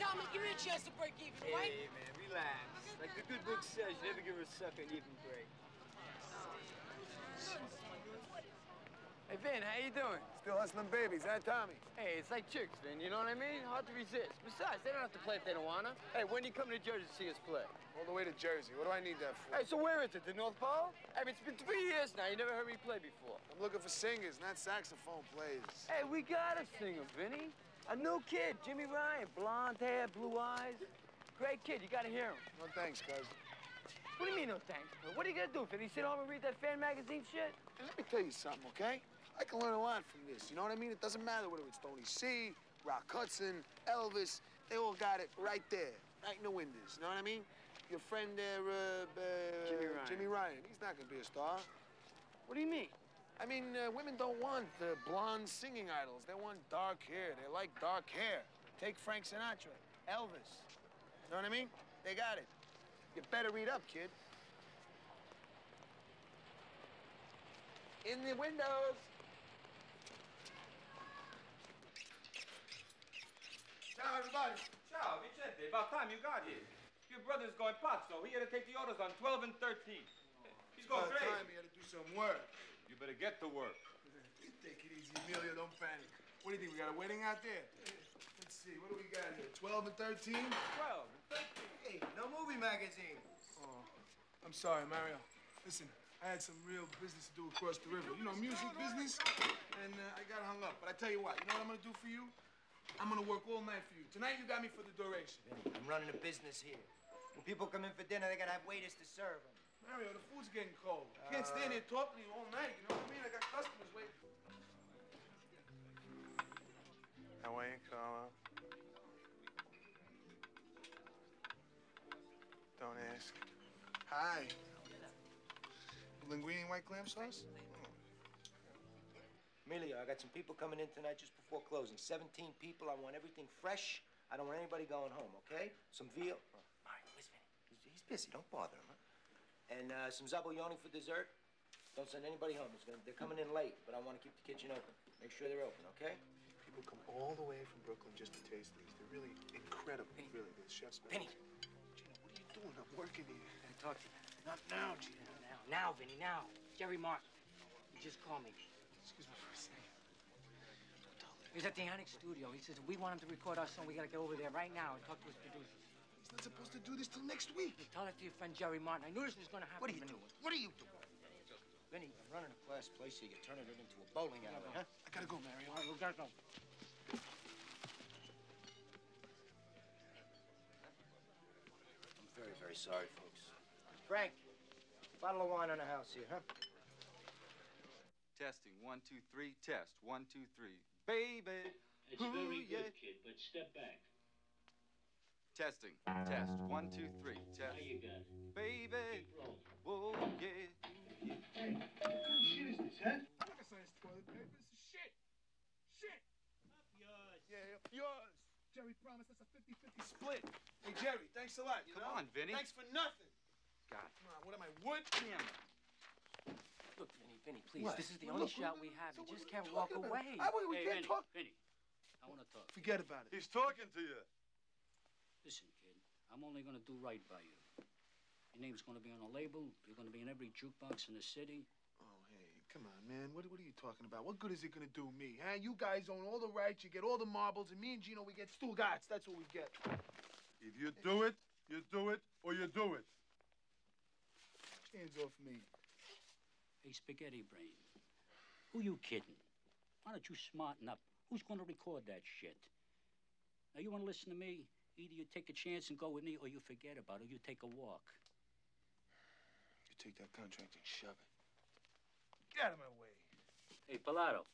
Hey, Tommy, give me a chance to break even, all right? Hey, man, relax. Like the good book says, you never give a sucker an even break. Hey, Vin, how you doing? Still hustling babies, huh, Tommy? Hey, it's like chicks, Vin, you know what I mean? Hard to resist. Besides, they don't have to play if they don't wanna. Hey, when you come to Jersey to see us play? All the way to Jersey. What do I need that for? Hey, so where is it? The North Pole? I mean, it's been three years now. You never heard me play before. I'm looking for singers, not saxophone players. Hey, we got a singer, Vinny. A new kid, Jimmy Ryan. Blonde hair, blue eyes. Great kid. You gotta hear him. No thanks, cuz. What do you mean, no thanks? What are you gonna do, Vinny? Sit home and read that fan magazine shit? Hey, let me tell you something, okay? I can learn a lot from this. You know what I mean? It doesn't matter whether it's Tony C, Rock Hudson, Elvis. They all got it right there, right in the windows. You know what I mean? Your friend there, uh, uh, Jimmy Ryan. Jimmy Ryan. He's not gonna be a star. What do you mean? I mean, uh, women don't want uh, blonde singing idols. They want dark hair. They like dark hair. Take Frank Sinatra, Elvis. You know what I mean? They got it. You better read up, kid. In the windows. Ciao, everybody. Ciao, Vicente. About time you got here. Your brother's going pazzo. He had to take the orders on 12 and 13. He's going About crazy. time he had to do some work. You better get to work. Take it easy, Emilio. Don't panic. What do you think? We got a wedding out there? Let's see. What do we got here? 12 and 13? 12 and 13. Hey, no movie magazine. Oh, I'm sorry, Mario. Listen, I had some real business to do across the river. You know, music business, and uh, I got hung up. But I tell you what, you know what I'm gonna do for you? I'm gonna work all night for you. Tonight you got me for the duration. I'm running a business here. When people come in for dinner, they gotta have waiters to serve them. Mario, the food's getting cold. I can't uh, stand here talking to you all night. You know what I mean? I got customers waiting. How are you, Carlo? Don't ask. Hi. Linguine and white clam sauce? Hmm. Emilio, I got some people coming in tonight just before closing. 17 people. I want everything fresh. I don't want anybody going home, okay? Some veal. Oh, Mario, where's Vinny? He's, he's busy. Don't bother him, huh? And uh, some zabaglione for dessert. Don't send anybody home. Gonna, they're coming in late, but I want to keep the kitchen open. Make sure they're open, okay? People come all the way from Brooklyn just to taste these. They're really incredible. Really, the chef's Vinny. Gina, what are you doing? I'm working here. I talk to you. Not now, Gina. Now, now, Vinny, now. Jerry Martin. He just call me. Excuse me for a second. He's at the Onyx studio. He says we want him to record our song, we gotta go over there right now and talk to his producers. He's not supposed to do this till next week. Tell that to your friend Jerry Martin. I knew this was gonna happen. What are you Vinny. doing? What are you doing? Vinny, I'm running a class place here. You're turning it into a bowling alley, huh? I gotta go, Mario. All right, we gotta go. I'm very, very sorry, folks. Frank, bottle of wine on the house here, huh? Testing. One, two, three. Test. One, two, three. Baby. It's Ooh, very yeah. good, kid, but step back. Testing. Test. One, two, three. Now Test. you got it. Baby. Keep rolling. Whoa, yeah. shit is this, huh? I'm not gonna sign this toilet paper. This is shit. Shit. Up yours. Yeah, yeah, yours. Jerry promised us a 50-50 split. Hey, Jerry, thanks a lot, you Come know? on, Vinny. Thanks for nothing. God. Come on, what am I, wood? Damn it. Look, Vinny, Vinny, please. What? This is the Well, only look, shot we have. so You just can't walk talking about? away. I, we Hey, can't Vinny, talk. Vinny, I want to talk. Forget about it. He's talking to you. Listen, kid, I'm only going to do right by you. Your name's going to be on a label. You're going to be in every jukebox in the city. Oh, hey, come on, man. What, what are you talking about? What good is it gonna do me, huh? You guys own all the rights, you get all the marbles, and me and Gino, we get Stugats. That's what we get. If you do it, you do it, or you do it. Hands off me. Hey, spaghetti brain. Who you kidding? Why don't you smarten up? Who's going to record that shit? Now, you want to listen to me? Either you take a chance and go with me, or you forget about it, or you take a walk. You take that contract and shove it. Get out of my way. Hey, Pilato,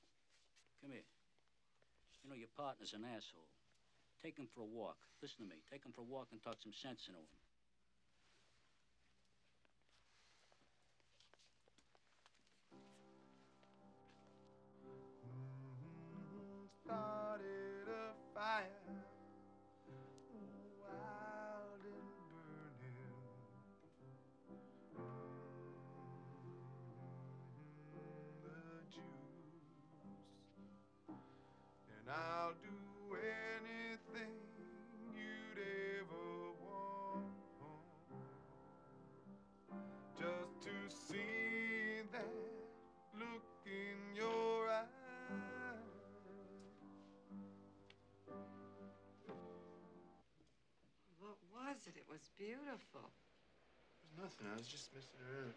come here. You know, your partner's an asshole. Take him for a walk. Listen to me. Take him for a walk and talk some sense into him. Mm-hmm. Started a fire, I'll do anything you'd ever want just to see that look in your eyes. What was it? It was beautiful. It was nothing. I was just messing around.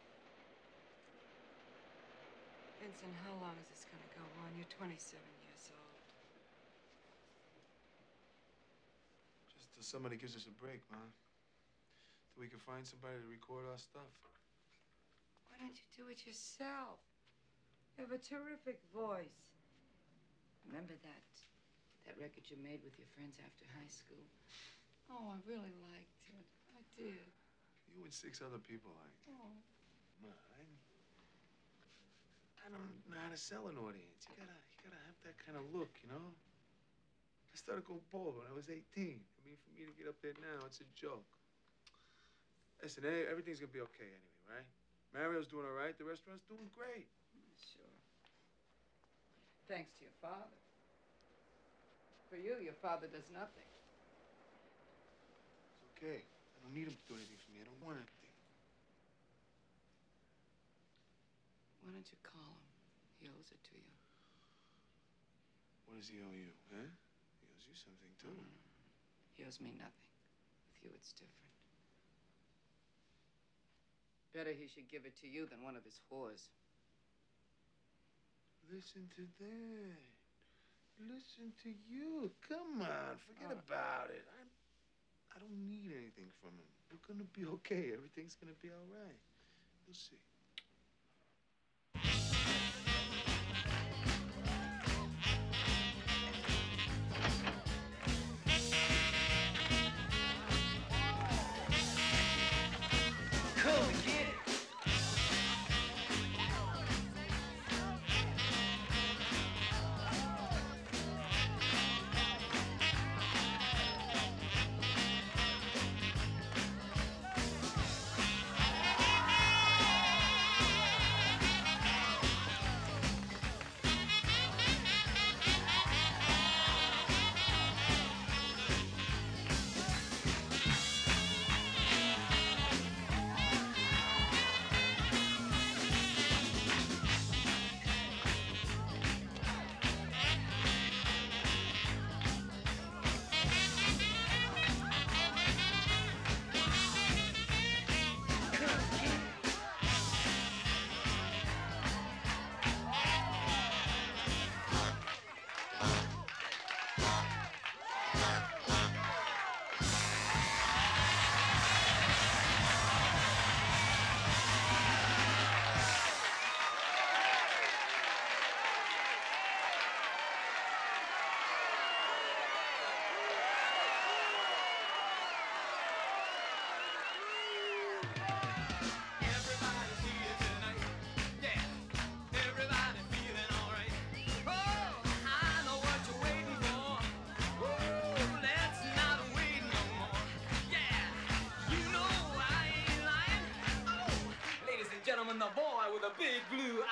Vincent, how long is this going to go on? You're 27 years. Somebody gives us a break, Ma. Till we can find somebody to record our stuff. Why don't you do it yourself? You have a terrific voice. Remember that that record you made with your friends after high school? Oh, I really liked it. I did. You and six other people, I. Oh. I, I don't know how to sell an audience. You gotta, you gotta have that kind of look, you know. I started going bald when I was 18. I mean, for me to get up there now, it's a joke. Listen, eh, everything's gonna be okay anyway, right? Mario's doing all right. The restaurant's doing great. Sure. Thanks to your father. For you, your father does nothing. It's okay. I don't need him to do anything for me. I don't want anything. Why don't you call him? He owes it to you. What does he owe you, huh? You something, too. He mm. owes me nothing. With you, it's different. Better he should give it to you than one of his whores. Listen to that. Listen to you. Come on, forget about it. I, I don't need anything from him. We're gonna be okay. Everything's gonna be all right. You'll see. Big blue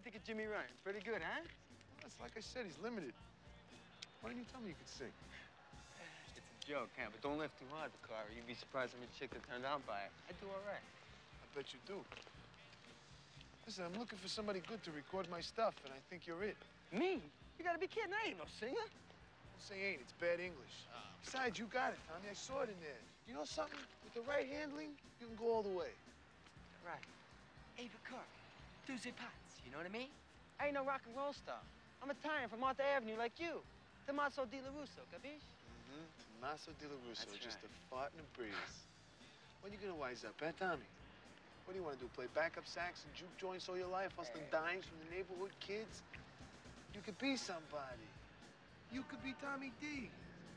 you think of Jimmy Ryan? Pretty good, huh? It's like I said, he's limited. Why didn't you tell me you could sing? It's a joke, huh? But don't laugh too hard, Vacarri. You'd be surprised how many chicks are turned on by it. I do all right. I bet you do. Listen, I'm looking for somebody good to record my stuff, and I think you're it. Me? You gotta be kidding. I ain't no singer. Don't say ain't. It's bad English. Besides, you got it, Tommy. I saw it in there. You know something? With the right handling, you can go all the way. Right. Hey, Vacarri. Tuesday Potts, you know what I mean? I ain't no rock and roll star. I'm a Italian from Arthur Avenue like you. Tommaso Di La Russo, capiche? Mm-hmm. Tommaso Di La Russo, That's just right. a fart and a breeze. When you gonna wise up, eh, Tommy? What do you want to do? Play backup sax and juke joints all your life, hustling dimes from the neighborhood kids? You could be somebody. You could be Tommy Dee.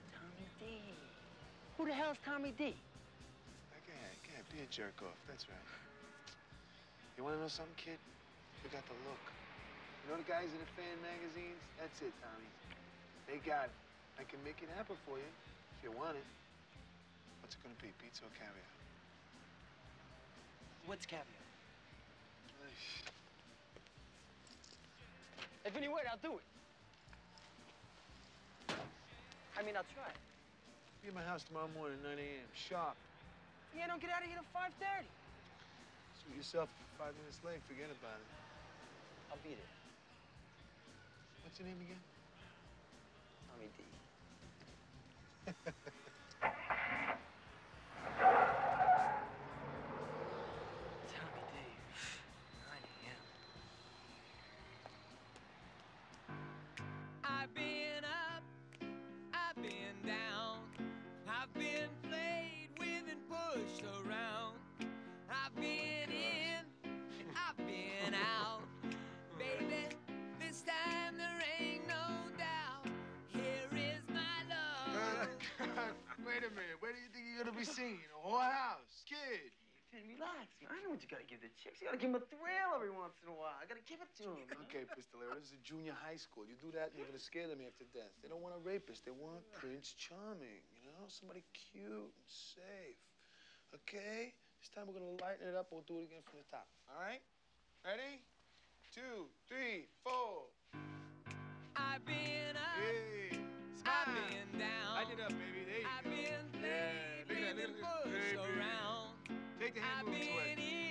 Tommy Dee. Who the hell's Tommy Dee? Go ahead, go ahead, be a jerk off. That's right. You want to know something, kid? You got the look. You know the guys in the fan magazines? That's it, Tommy. They got it. I can make it happen for you if you want it. What's it gonna be, pizza or caviar? What's caviar? If any word, I'll do it. I mean, I'll try. Be at my house tomorrow morning, at 9 a.m. Sharp. Yeah, don't get out of here till 5.30. Suit yourself. If you're five minutes late, forget about it. I'll be there. What's your name again? Tommy Dee. gonna be seen? A whorehouse? Kid. Hey, relax, man. I know what you gotta give the chicks. You gotta give them a thrill every once in a while. I gotta give it to them. Okay, Pistolero, this is a junior high school. You do that, and you're gonna scare them half to death. They don't want a rapist. They want Prince Charming. You know, somebody cute and safe. Okay. This time we're gonna lighten it up. We'll do it again from the top. All right? Ready? Two, three, four. I've been up, Hey, I've been down. Light it up, baby. There you I've go. been Yeah, around. Take the hand I've been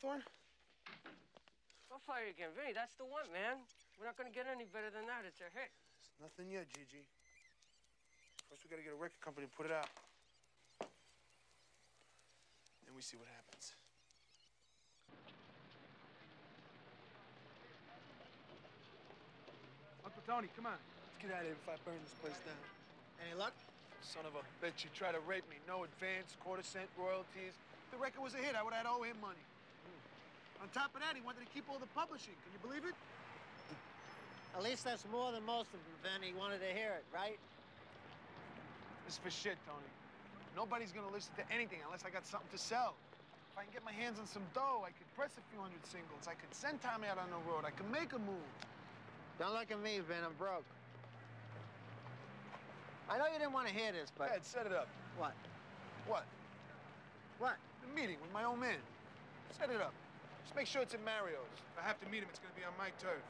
We play again, I'll fire you again. Vinny, that's the one, man. We're not gonna get any better than that. It's a hit. It's nothing yet, Gigi. First, we gotta get a record company to put it out. Then we see what happens. Uncle Tony, come on. Let's get out of here before I burn this place down. Any luck? Son of a bitch, you tried to rape me. No advance, quarter cent royalties. If the record was a hit, I would have owe him money. On top of that, he wanted to keep all the publishing. Can you believe it? At least that's more than most of them, Ben. He wanted to hear it, right? This is for shit, Tony. Nobody's gonna listen to anything unless I got something to sell. If I can get my hands on some dough, I could press a few hundred singles. I could send Tommy out on the road. I could make a move. Don't look at me, Ben. I'm broke. I know you didn't want to hear this, but ahead, set it up. what? What? What? The meeting with my old man. Set it up. Just make sure it's in Mario's. If I have to meet him, it's gonna be on my turf.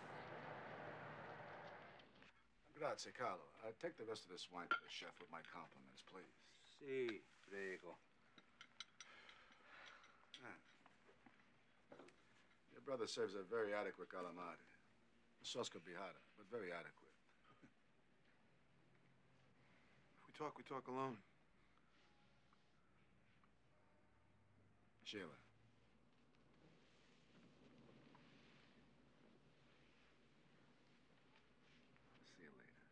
Grazie, Carlo. Uh, take the rest of this wine to the chef with my compliments, please. Si, prego. Your brother serves a very adequate calamari. The sauce could be hotter, but very adequate. If we talk, we talk alone. Sheila. See you later.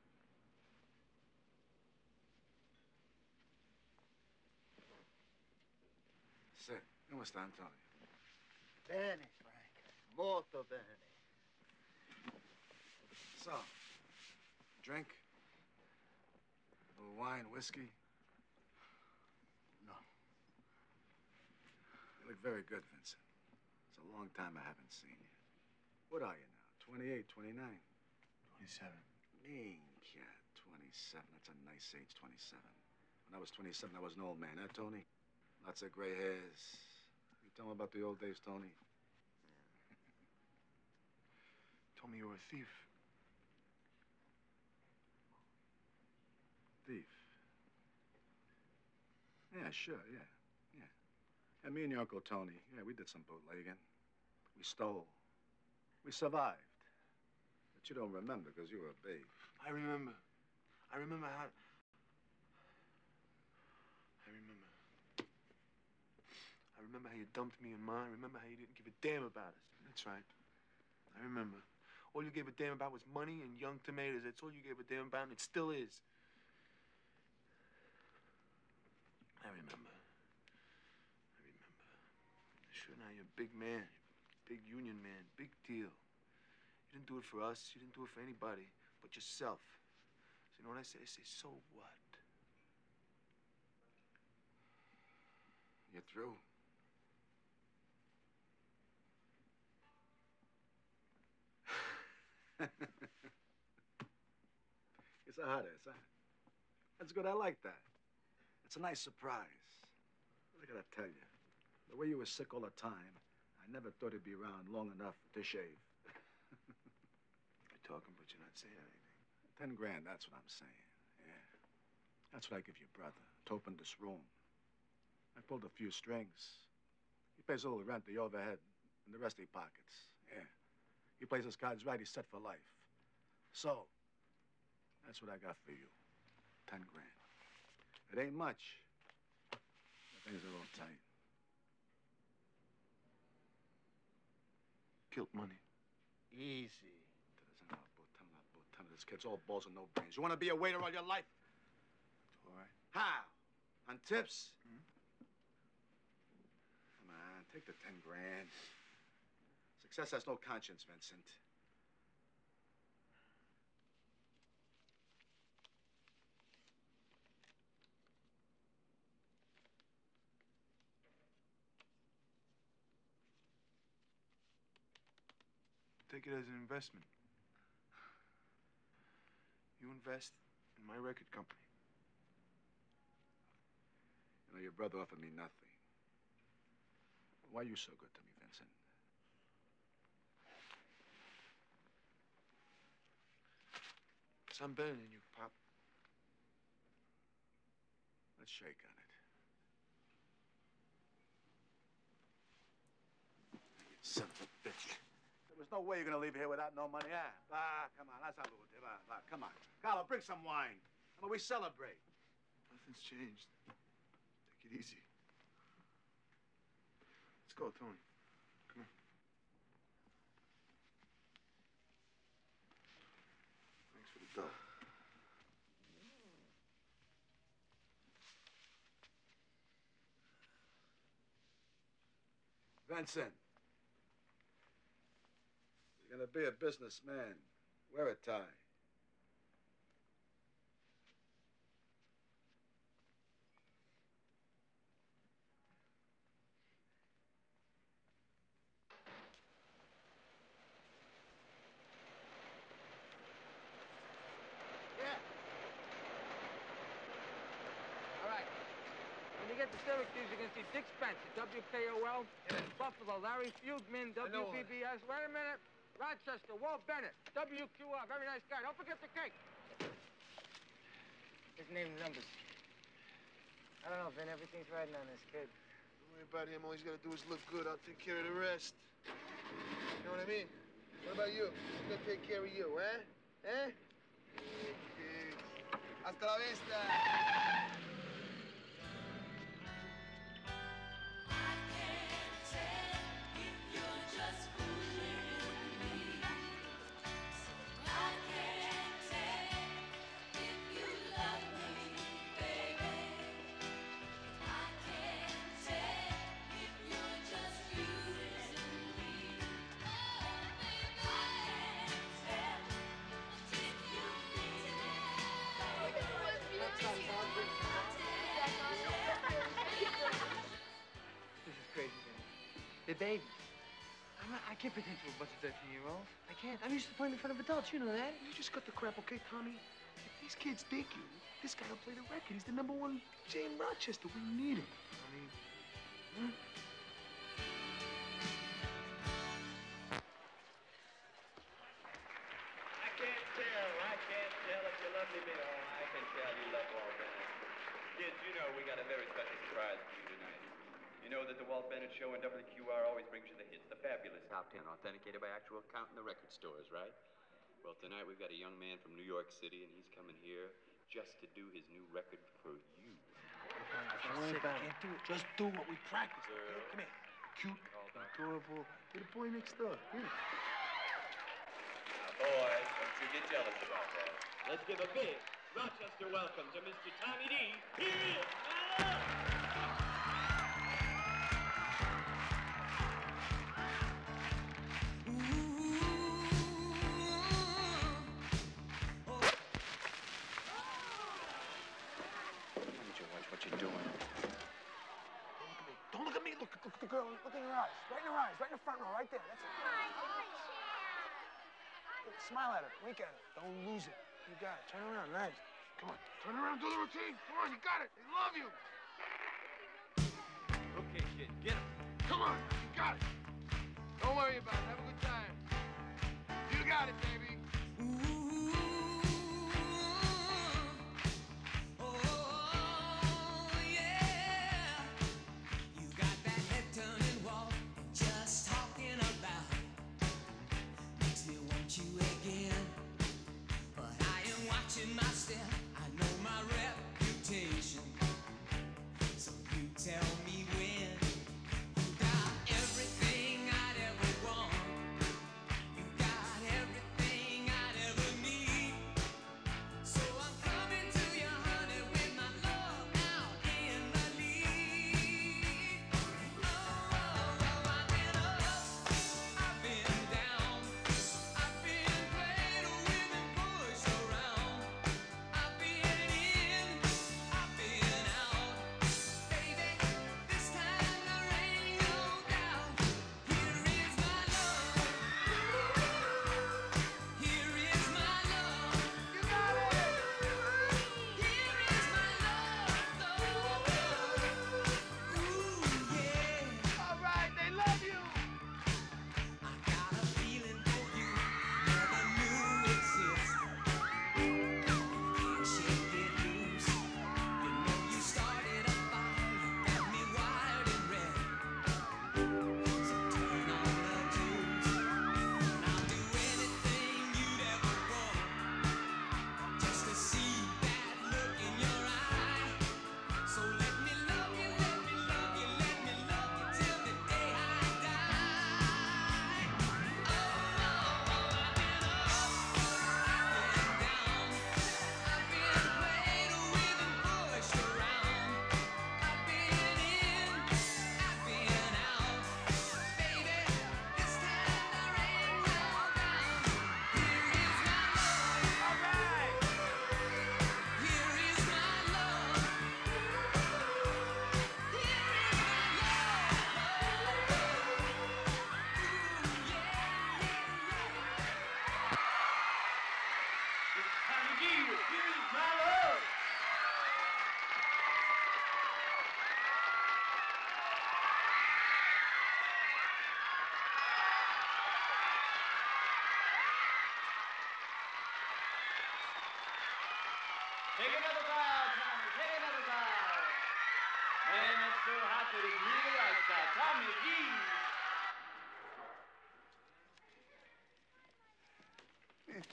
Sit. Come sta, Antonio? Bene, Frank. Molto bene. So, drink? A little wine, whiskey? No. You look very good, Vincent. It's a long time I haven't seen you. What are you now? 28, 29? 27. Mean cat, 27. That's a nice age, 27. When I was 27, I was an old man, huh, Tony? Lots of gray hairs. You tell me about the old days, Tony. told me you were a thief. Thief? Yeah, sure, yeah, yeah. And me and your Uncle Tony, yeah, we did some bootlegging. We stole. We survived. But you don't remember because you were a babe. I remember. I remember how, remember how you dumped me and mine. I remember how you didn't give a damn about us. That's right. I remember. All you gave a damn about was money and young tomatoes. That's all you gave a damn about, and it still is. I remember. I remember. Sure, now you're a big man. Big union man. Big deal. You didn't do it for us. You didn't do it for anybody but yourself. So you know what I say? I say, so what? You're through. it's a hotter, it's a That's good. I like that. It's a nice surprise. What I gotta tell you, the way you were sick all the time, I never thought you'd be around long enough to shave. You're talking, but you're not saying anything. Ten grand, that's what I'm saying. Yeah. That's what I give your brother to open this room. I pulled a few strings. He pays all the rent, the overhead, and the rest he pockets. Yeah. He plays his cards right, he's set for life. So, that's what I got for you. Ten grand. It ain't much. But things are all tight. Kilt money. Easy. This kid's all balls and no brains. You want to be a waiter all your life? All right. How? On tips? Hmm? Come on, take the ten grand. Success has no conscience, Vincent. Take it as an investment. You invest in my record company. You know, your brother offered me nothing. Why are you so good to me, Vincent? Because I'm better than you, Pop. Let's shake on it. Son of a bitch. There was no way you're gonna leave here without no money. Ah, ah come on, that's how we do it. Ah, come on. Carlo, bring some wine. I mean, we celebrate. Nothing's changed. Take it easy. Let's go, Tony. Come on. Thanks for the dough. Vincent. You're gonna be a businessman. Wear a tie. Yeah. All right. When you get to Syracuse, you're going to see Dick Spencer, WKOL, Buffalo, Larry Fugman, I know all that. WBBS. Wait a minute. Rochester, Walt Bennett, WQR, very nice guy. Don't forget the cake. His name and numbers. I don't know, Vin. Everything's riding on this kid. Don't worry about him. All he's gotta do is look good. I'll take care of the rest. You know what I mean? What about you? Who's gonna take care of you, eh? Eh? Hasta la vista. They're babies. I'm not, I can't pretend to a bunch of 13-year-olds. I can't. I'm used to playing in front of adults. You know that. You just cut the crap, okay, Tommy? If these kids dig you, this guy will play the record. He's the number one in Rochester. We need him. I mean, huh? Walt Bennett Show and WQR always brings you the hits, the fabulous top ten, authenticated by actual count in the record stores, right? Well, tonight we've got a young man from New York City, and he's coming here just to do his new record for you. Don't worry about it. Can't do it. Just do what we practiced. Okay? Come here. Cute, adorable. You're the boy next door. Here. Now, boys, don't you get jealous about that. Let's give a big Rochester welcome to Mr. Tommy Dee. Here he is. Smile at her. Wink at her. Don't lose it. You got it. Turn around. Nice. Come on. Turn around. Do the routine. Come on. You got it. They love you. Okay, kid, get him. Come on. You got it. Don't worry about it. Have a good time. You got it, baby. My step, I know my reputation. So you tell me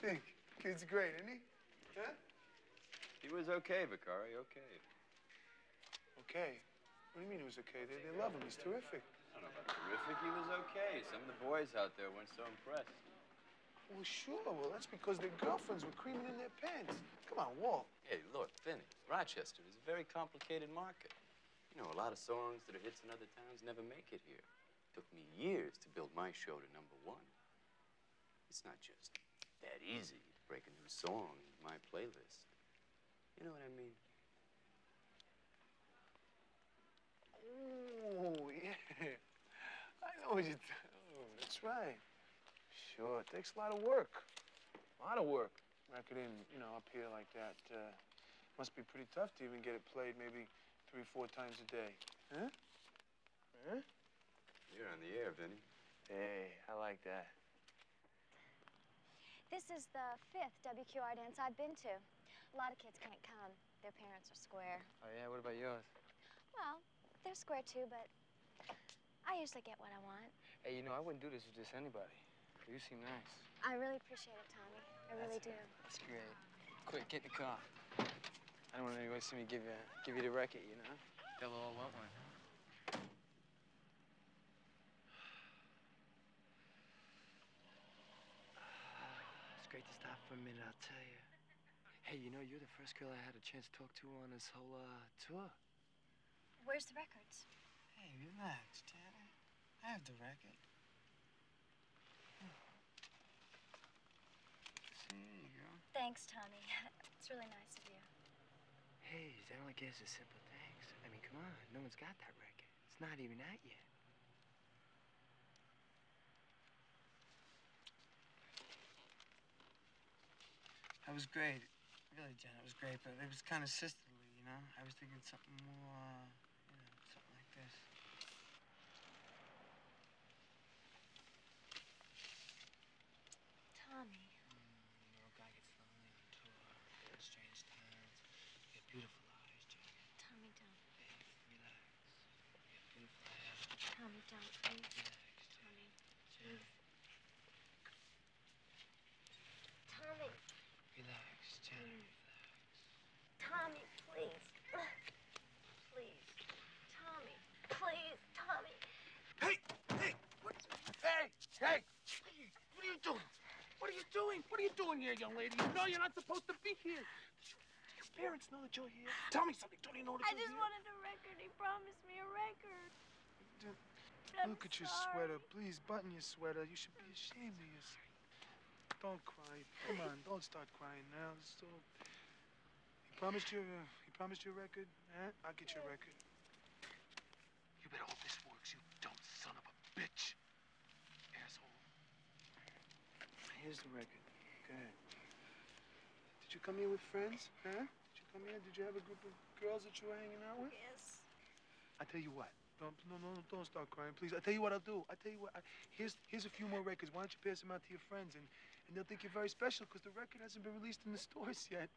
think? Kid's great, isn't he? Huh? He was okay, Vacarri, okay. Okay. What do you mean he was okay? They, they love him. He's terrific. I don't know about terrific. He was okay. Some of the boys out there weren't so impressed. Well, sure. Well, that's because their girlfriends were creaming in their pants. Come on, Walt. Hey, look, Vinny, Rochester is a very complicated market. You know, a lot of songs that are hits in other towns never make it here. It took me years to build my show to number one. It's not just that easy to break a new song in my playlist. You know what I mean? Oh, yeah. I know what you're oh, That's right. Sure, it takes a lot of work. A lot of work. Recording, you know, up here like that. Uh, must be pretty tough to even get it played maybe three, four times a day. Huh? Huh? You're on the air, Vinny. Hey, I like that. This is the fifth WQR dance I've been to. A lot of kids can't come. Their parents are square. Oh, yeah? What about yours? Well, they're square too, but I usually get what I want. Hey, you know, I wouldn't do this with just anybody. You seem nice. I really appreciate it, Tommy. I really do. That's great. Quick, get in the car. I don't want anybody to see me give you, give you the record, you know? They'll all want one. It's great to stop for a minute, I'll tell you. Hey, you know, you're the first girl I had a chance to talk to on this whole uh, tour. Where's the records? Hey, relax, Tanner. I have the record. See, there you go. Thanks, Tommy. It's really nice of you. Hey, that only gives a simple thanks. I mean, come on, no one's got that record. It's not even out yet. That was great. Really, Jen, it was great, but it was kind of sisterly, you know? I was thinking something more, uh, you know, something like this. Tommy. You know, a guy gets lonely on tour, go strange towns. You have beautiful eyes, Jen. Tommy, don't. Hey, relax. You have beautiful eyes. Tommy, don't, please. Tommy, please. Tommy, Relax, Jen. Tommy, please. Please. Tommy, please, Tommy. Hey, hey, what? Hey, hey, what are you doing? What are you doing? What are you doing here, young lady? You know you're not supposed to be here. Do your parents know that you're here? Tell me something. Don't you know that I you're just here? wanted a record. He promised me a record. Dude, I'm Look at your sweater. Please button your sweater. You should be ashamed of yourself. Don't cry. Come on, don't start crying now. It's all... He promised you. Uh, he promised you a record. Huh? I'll get you a record. You better hope this works. You dumb son of a bitch, asshole. Here's the record. Ahead. Did you come here with friends? Huh? Did you come here? Did you have a group of girls that you were hanging out with? Yes. I tell you what. Don't no no no, don't start crying, please. I tell you what I'll do. I tell you what. I, here's here's a few more records. Why don't you pass them out to your friends and and they'll think you're very special because the record hasn't been released in the stores yet.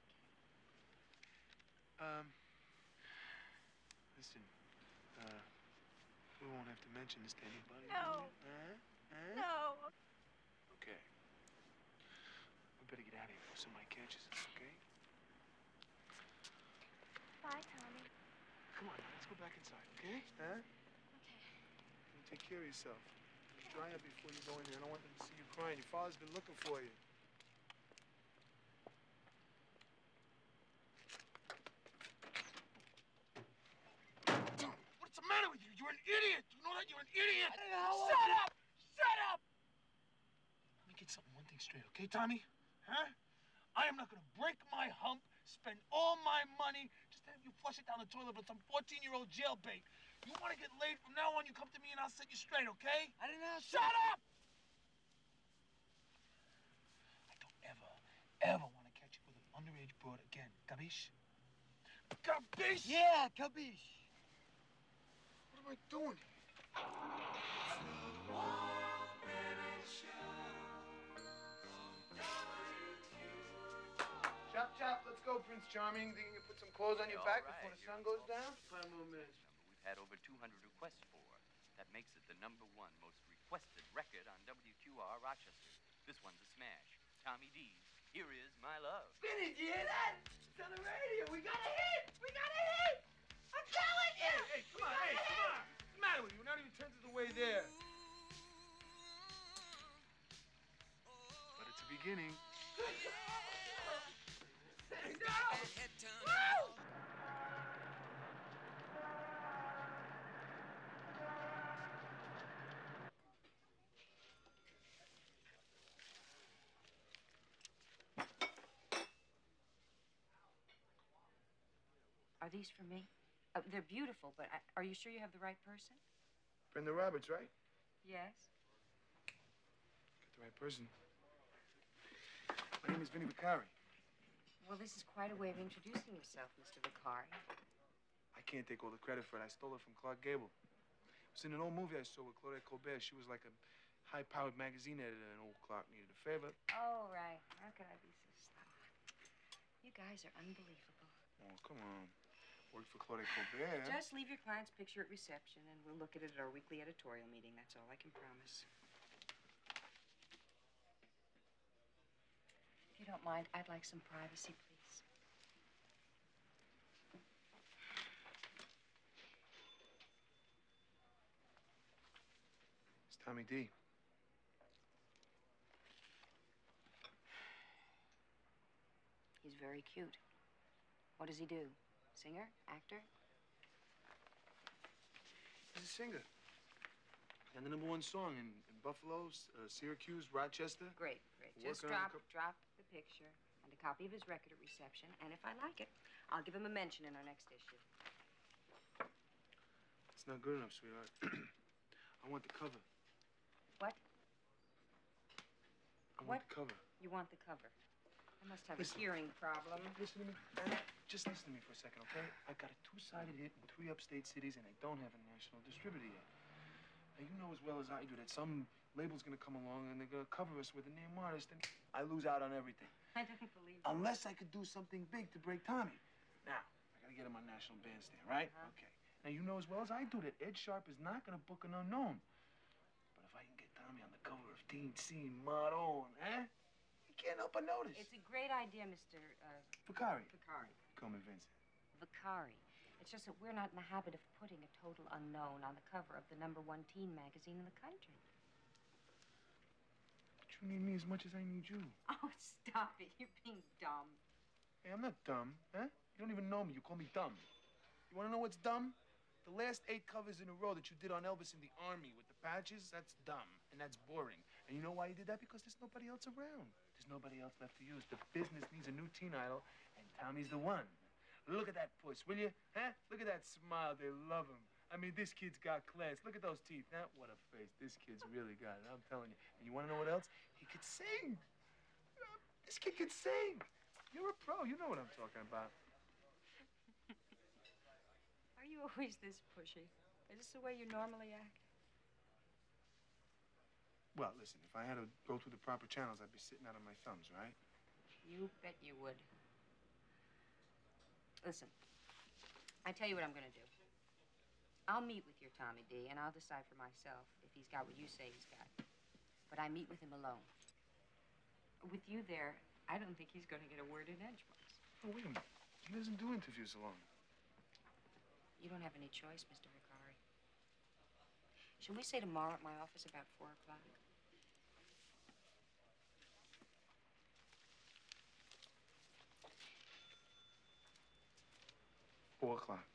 Um. Listen. Uh. We won't have to mention this to anybody. No. Huh? Huh? No. Okay. We better get out of here before somebody catches us. Okay? Bye, Tommy. Come on, now, let's go back inside. Okay? Huh? Okay. You take care of yourself. Dry up before you go in there. I don't want them to see you crying. Your father's been looking for you. What's the matter with you? You're an idiot. You know that? You're an idiot. Shut up! Shut up! Let me get something, one thing straight, okay, Tommy? Huh? I am not gonna break my hump, spend all my money just to have you flush it down the toilet with some 14-year-old jailbait. You want to get laid from now on, you come to me and I'll set you straight, okay? I didn't ask Shut up! I don't ever, ever want to catch you with an underage broad again. Capiche? Capiche? Yeah, capiche. What am I doing? Chop, chop, let's go, Prince Charming. Think you can put some clothes on your back right, before the sun goes down? Five more minutes. We've had over 200 requests for. That makes it the number one most requested record on WQR Rochester. This one's a smash. Tommy Dee's Here Is My Love. Vinny, do you hear that? It's on the radio. We got a hit. We got a hit. I'm telling you. Hey, come on, hey, come on. What's the matter with you? We're not even ten to the way there. But it's a beginning. Are these for me? Uh, they're beautiful, but I, are you sure you have the right person? Brenda Roberts, right? Yes. Got the right person. My name is Vinny Vacarri. Well, this is quite a way of introducing yourself, Mr. Vacarri. I can't take all the credit for it. I stole it from Clark Gable. It was in an old movie I saw with Claudette Colbert. She was like a high-powered magazine editor, and old Clark needed a favor. Oh, right. How could I be so slow? You guys are unbelievable. Oh, come on. Worked for Claudette Colbert. Just leave your client's picture at reception, and we'll look at it at our weekly editorial meeting. That's all I can promise. If you don't mind, I'd like some privacy, please. It's Tommy Dee. He's very cute. What does he do? Singer? Actor? He's a singer. And the number one song in, in Buffalo, uh, Syracuse, Rochester. Great, great. Just drop, drop the picture and a copy of his record at reception, and if I like it, I'll give him a mention in our next issue. It's not good enough, sweetheart. I want the cover. What? I What? the cover. You want the cover? I must have Listen. a hearing problem. Listen to me. Just listen to me for a second, okay? I've got a two-sided hit in three upstate cities, and I don't have a national distributor yet. Now, you know as well as I do that some label's gonna come along and they're gonna cover us with a name artist, and I lose out on everything. I don't believe Unless I could do something big to break Tommy. Now, I gotta get him on National Bandstand, right? Uh-huh. Okay. Now, you know as well as I do that Ed Sharp is not gonna book an unknown. But if I can get Tommy on the cover of Teen Scene Modern, eh? You can't help but notice. It's a great idea, Mr. Uh, Vacarri. Vacarri. Call me Vincent. Vacarri. It's just that we're not in the habit of putting a total unknown on the cover of the number one teen magazine in the country. But you need me as much as I need you. Oh, stop it. You're being dumb. Hey, I'm not dumb, huh? You don't even know me. You call me dumb. You wanna know what's dumb? The last eight covers in a row that you did on Elvis in the Army with the patches, that's dumb and that's boring. And you know why you did that? Because there's nobody else around. There's nobody else left to use. The business needs a new teen idol, and Tommy's the one. Look at that puss, will you? Huh? Look at that smile. They love him. I mean, this kid's got class. Look at those teeth. Now, what a face. This kid's really got it. I'm telling you. And you want to know what else? He could sing. This kid could sing. You're a pro. You know what I'm talking about. Are you always this pushy? Is this the way you normally act? Well, listen, if I had to go through the proper channels, I'd be sitting out on my thumbs, right? You bet you would. Listen, I tell you what I'm going to do. I'll meet with your Tommy Dee, and I'll decide for myself if he's got what you say he's got. But I meet with him alone. With you there, I don't think he's going to get a word in edgewise. Oh, wait a minute. He doesn't do interviews alone. You don't have any choice, Mr. Vacarri. Shall we say tomorrow at my office about four o'clock? Four o'clock.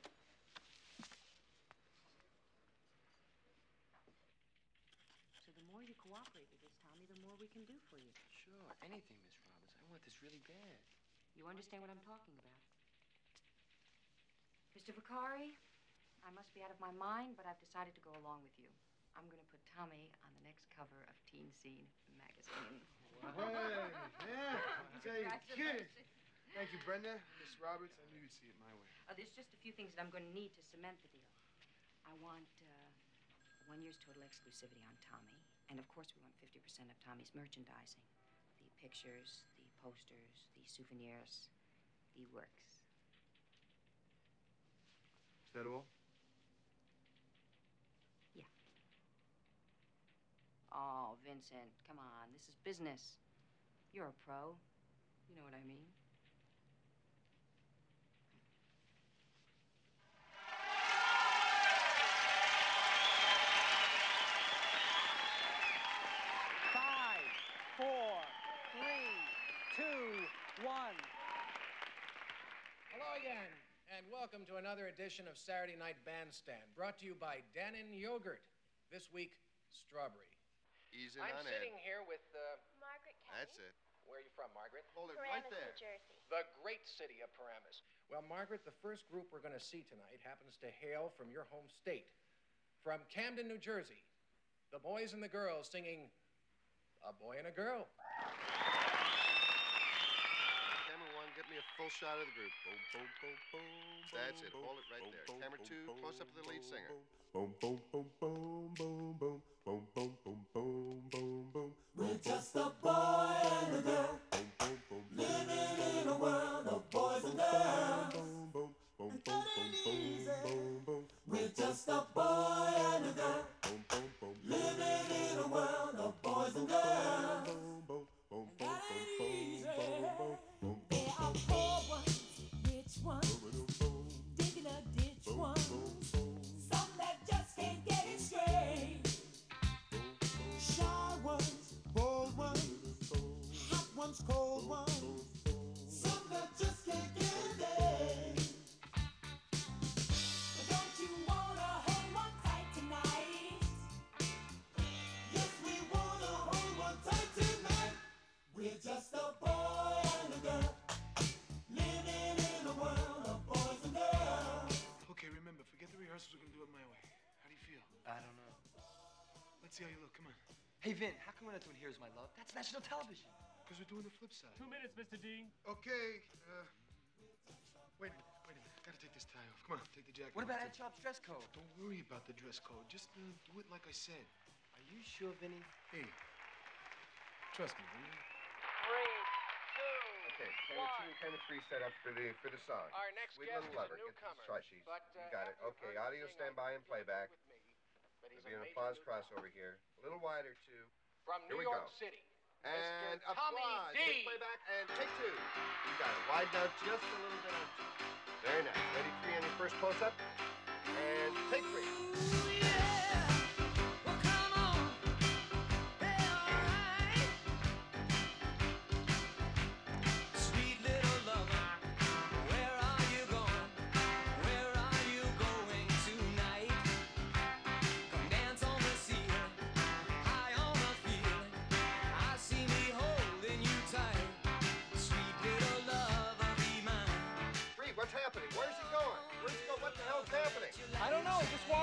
So the more you cooperate with us, Tommy, the more we can do for you. Sure, anything, Miss Roberts. I want this really bad. You understand what I'm talking about? Mr. Vacarri, I must be out of my mind, but I've decided to go along with you. I'm going to put Tommy on the next cover of Teen Scene magazine. Hey, yeah. I tell kid. Congratulations. Thank you, Brenda. Miss Roberts, I knew you'd see it my way. Uh, there's just a few things that I'm going to need to cement the deal. I want uh, one year's total exclusivity on Tommy, and of course, we want 50% of Tommy's merchandising the pictures, the posters, the souvenirs, the works. Is that all? Yeah. Oh, Vincent, come on. This is business. You're a pro. You know what I mean? Five, four, three, two, one. Hello again, and welcome to another edition of Saturday Night Bandstand, brought to you by Dannon Yogurt. This week, strawberry. Easy I'm on sitting Ed. here with. Uh, Margaret That's it. where are you from, Margaret? Hold it right Paramus, there. New Jersey. The great city of Paramus. Well, Margaret, the first group we're going to see tonight happens to hail from your home state. From Camden, New Jersey. The boys and the girls singing A Boy and a Girl. me a full shot of the group. That's it. Hold it right there. Camera two, close up of the lead singer. We're just a boy and a girl living in a world of boys and girls. We're just a boy. digging a ditch one. Some that just can't get it straight. Ones, bold ones, hot ones, cold ones. Vin, how come we're not doing Here's My Love? That's national television. Because we're doing the flip side. Two minutes, Mr. Dee. Okay. Uh, wait a minute. Wait a minute. Gotta take this tie off. Come on, take the jacket. What about too. Ed Sharp's dress code? Don't worry about the dress code. Just uh, do it like I said. Are you sure, Vinny? Hey, trust me, will you? Three, two, Okay, camera two and camera three set up for the for the song. Our next Sweet guest little is a lover. Get newcomer, the shot sheets. but, uh, you got it. Okay, audio him sing, standby and playback. There'll be an applause crossover here. A little wider too. From Here New York go. City. And Mr. Tommy applause. D. Playback and take two. You got it. Widen out just a little bit on two. Very nice. Ready three on your first close up. And take three.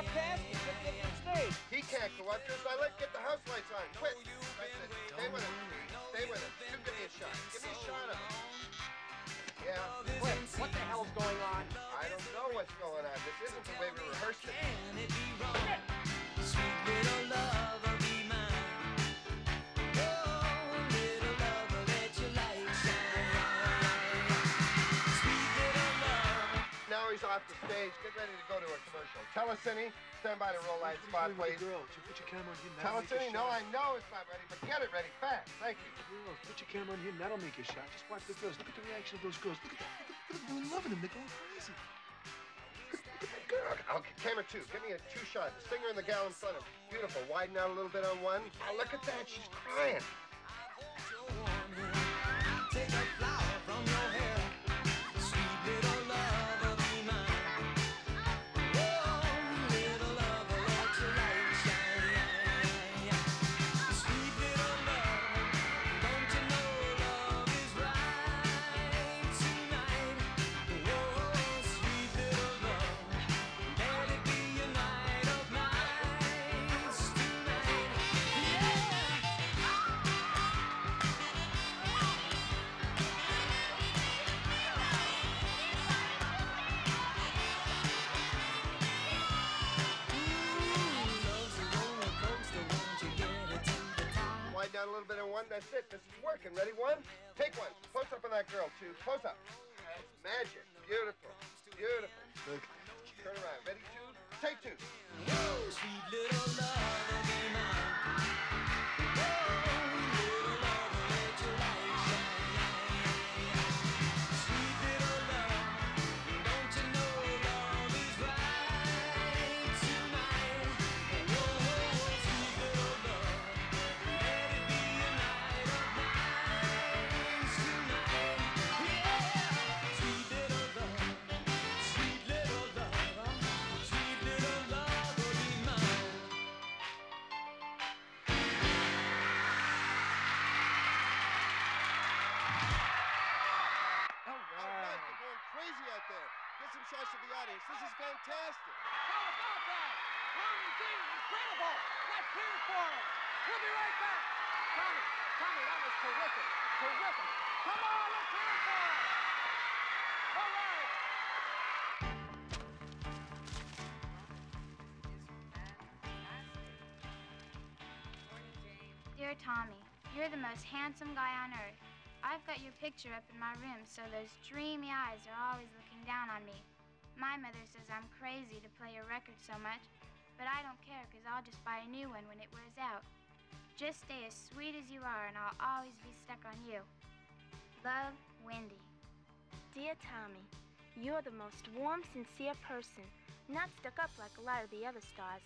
Know. He just walked past get on. He can't go up just I let get the house lights on. Quick. I said, stay with him. Stay with him. You give me a shot. Give me a shot of him. Yeah. What, what the hell's going on? I don't know what's going on. This isn't the way we rehearsed it. Stage. Get ready to go to a commercial. Telecine, stand by to roll light spot, please. Girl, you put your camera on him. that'll make Telecine, no. I know it's not ready, but get it ready fast. Thank you. Girls, put your camera on him. That'll make a shot. Just watch the girls. Look at the reaction of those girls. Look at that. Look at, them. They're loving him. They're going crazy. Okay, okay, camera two. Give me a two shot. The singer and the gal in front of him. Beautiful. Widen out a little bit on one. Oh, look at that. She's crying. That's it. This is working. Ready? One. Take one. Close up on that girl. Two. Close up. That's magic. Beautiful. Beautiful. Look. Turn around. Ready? Two. Take two. Sweet little lover, be mine. Dear Tommy, you're the most handsome guy on earth. I've got your picture up in my room, so those dreamy eyes are always looking down on me. My mother says I'm crazy to play your record so much, but I don't care because I'll just buy a new one when it wears out. Just stay as sweet as you are, and I'll always be stuck on you. Love, Wendy. Dear Tommy, you're the most warm, sincere person, not stuck up like a lot of the other stars.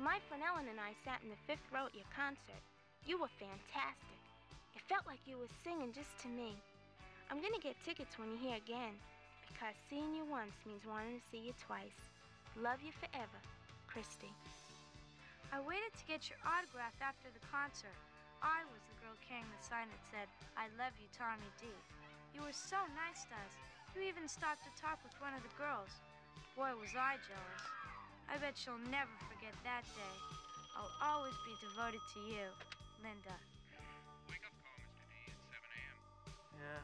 My friend Ellen and I sat in the fifth row at your concert. You were fantastic. It felt like you were singing just to me. I'm gonna get tickets when you're here again, because seeing you once means wanting to see you twice. Love you forever, Christy. I waited to get your autograph after the concert. I was the girl carrying the sign that said, I love you, Tommy Dee. You were so nice to us. You even stopped to talk with one of the girls. Boy, was I jealous. I bet she'll never forget that day. I'll always be devoted to you, Linda. Wake up call, Mr. Dee, at 7 a.m. Yeah.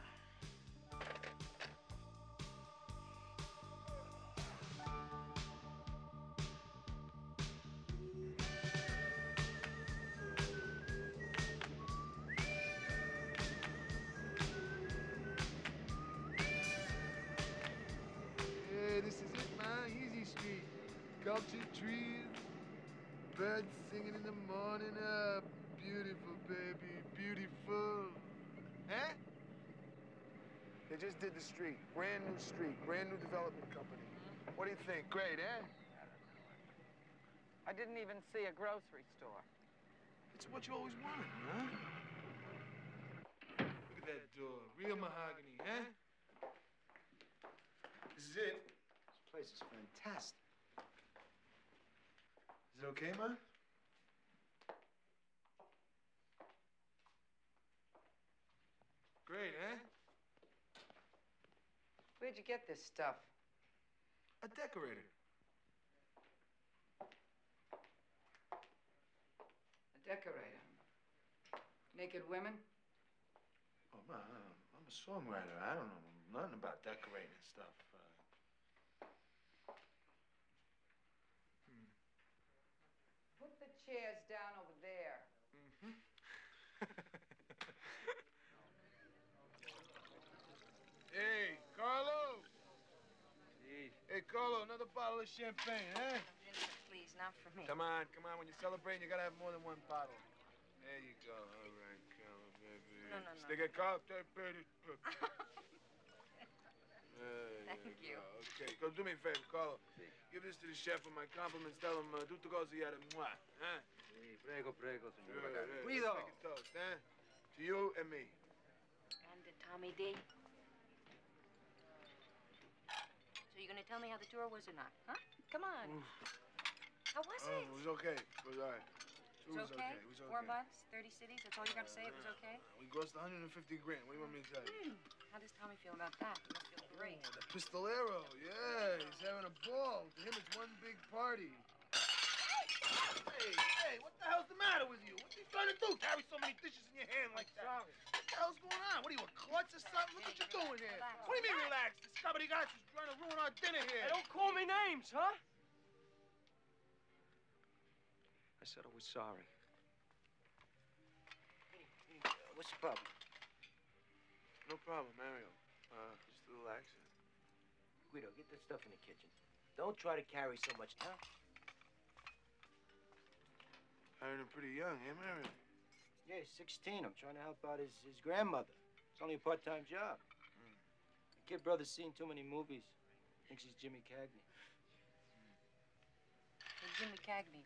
Birds singing in the morning. Ah, beautiful, baby, beautiful. Huh? They just did the street. Brand new street, brand new development company. What do you think? Great, eh? I didn't even see a grocery store. It's what you always wanted, huh? Look at that door. Real mahogany, huh? This is it. This place is fantastic. Is it okay, man? Great, eh? Where'd you get this stuff? A decorator. A decorator. Naked women? Oh, man, I'm a songwriter. I don't know nothing about decorating and stuff. Uh, Put the chairs down over there. hey, Carlo! Hey, Carlo, another bottle of champagne, eh? Please, not for me. Come on, come on. When you're celebrating, you gotta have more than one bottle. There you go. All right, Carlo, baby. No, no, no. Stick a cup, take baby. Thank you. Okay, go do me a favor, Carlo. Give this to the chef with my compliments. Tell him uh, tutto così de moi, eh? Si, Prego, prego, Yeah, yeah, Guido. Let's a toast, eh? To you and me. And to Tommy D. So you gonna tell me how the tour was or not? Huh? Come on. How was Oh, it? it was okay. It was all right. It was okay? It was okay. Four months, 30 cities? That's all you gotta say? It was okay? We grossed 150 grand. What do you want me to tell you? Hmm. How does Tommy feel about that? He must feel great. The Pistolero, yeah, he's having a ball. To him, it's one big party. Hey, hey, what the hell's the matter with you? What are you trying to do? Carry so many dishes in your hand like that? What the hell's going on? What are you, a klutz or something? Look what you're doing here. What do you mean relax? This Scabadigas is trying to ruin our dinner here. Hey, don't call me names, huh? I said I was sorry. What's the problem? No problem, Mario. Uh, just a little accident. Guido, get that stuff in the kitchen. Don't try to carry so much, huh? Hired him pretty young, eh, Mario? Yeah, he's 16. I'm trying to help out his, his grandmother. It's only a part-time job. The kid brother's seen too many movies. Thinks he's Jimmy Cagney. Hey, Jimmy Cagney,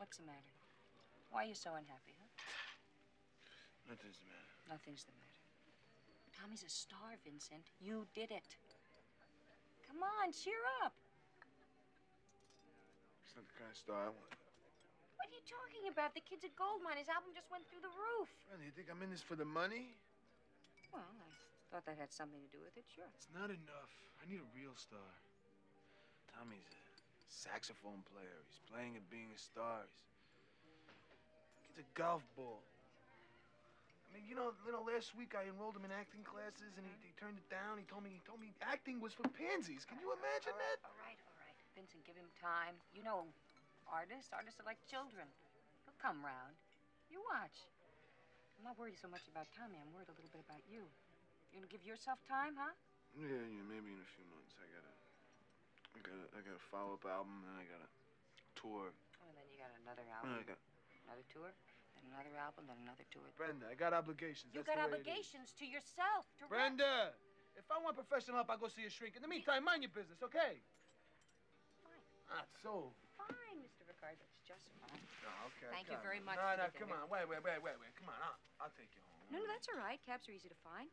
what's the matter? Why are you so unhappy, huh? Nothing's the matter. Nothing's the matter. Tommy's a star, Vincent. You did it. Come on, cheer up. It's not the kind of star I want. What are you talking about? The kid's a gold mine. His album just went through the roof. Really, you think I'm in this for the money? Well, I thought that had something to do with it, sure. It's not enough. I need a real star. Tommy's a saxophone player. He's playing at being a star. He's, he's a golf ball. I mean, you know, you know, last week I enrolled him in acting classes, and he, he turned it down. He told me, he told me acting was for pansies. Can you imagine that? All right, all right. Vincent, give him time. You know, artists, artists are like children. He'll come round. You watch. I'm not worried so much about Tommy. I'm worried a little bit about you. You gonna give yourself time, huh? Yeah, yeah, maybe in a few months. I gotta, I gotta, I got a follow-up album, and I got a tour. Oh, and then you got another album, I got another tour, then another album, then another tour. Brenda. I got obligations. You That's got the way it is. obligations to yourself. To Brenda, if I want professional help, I'll go see a shrink. In the meantime, mind your business, okay? Fine. Not so. Fine, Mr. Ricardo. It's just fine. Oh, okay. Thank you very much No, no, come dinner. on. Wait, wait, wait, wait, wait. Come on. I'll, I'll take you home. No, no, that's all right. Cabs are easy to find.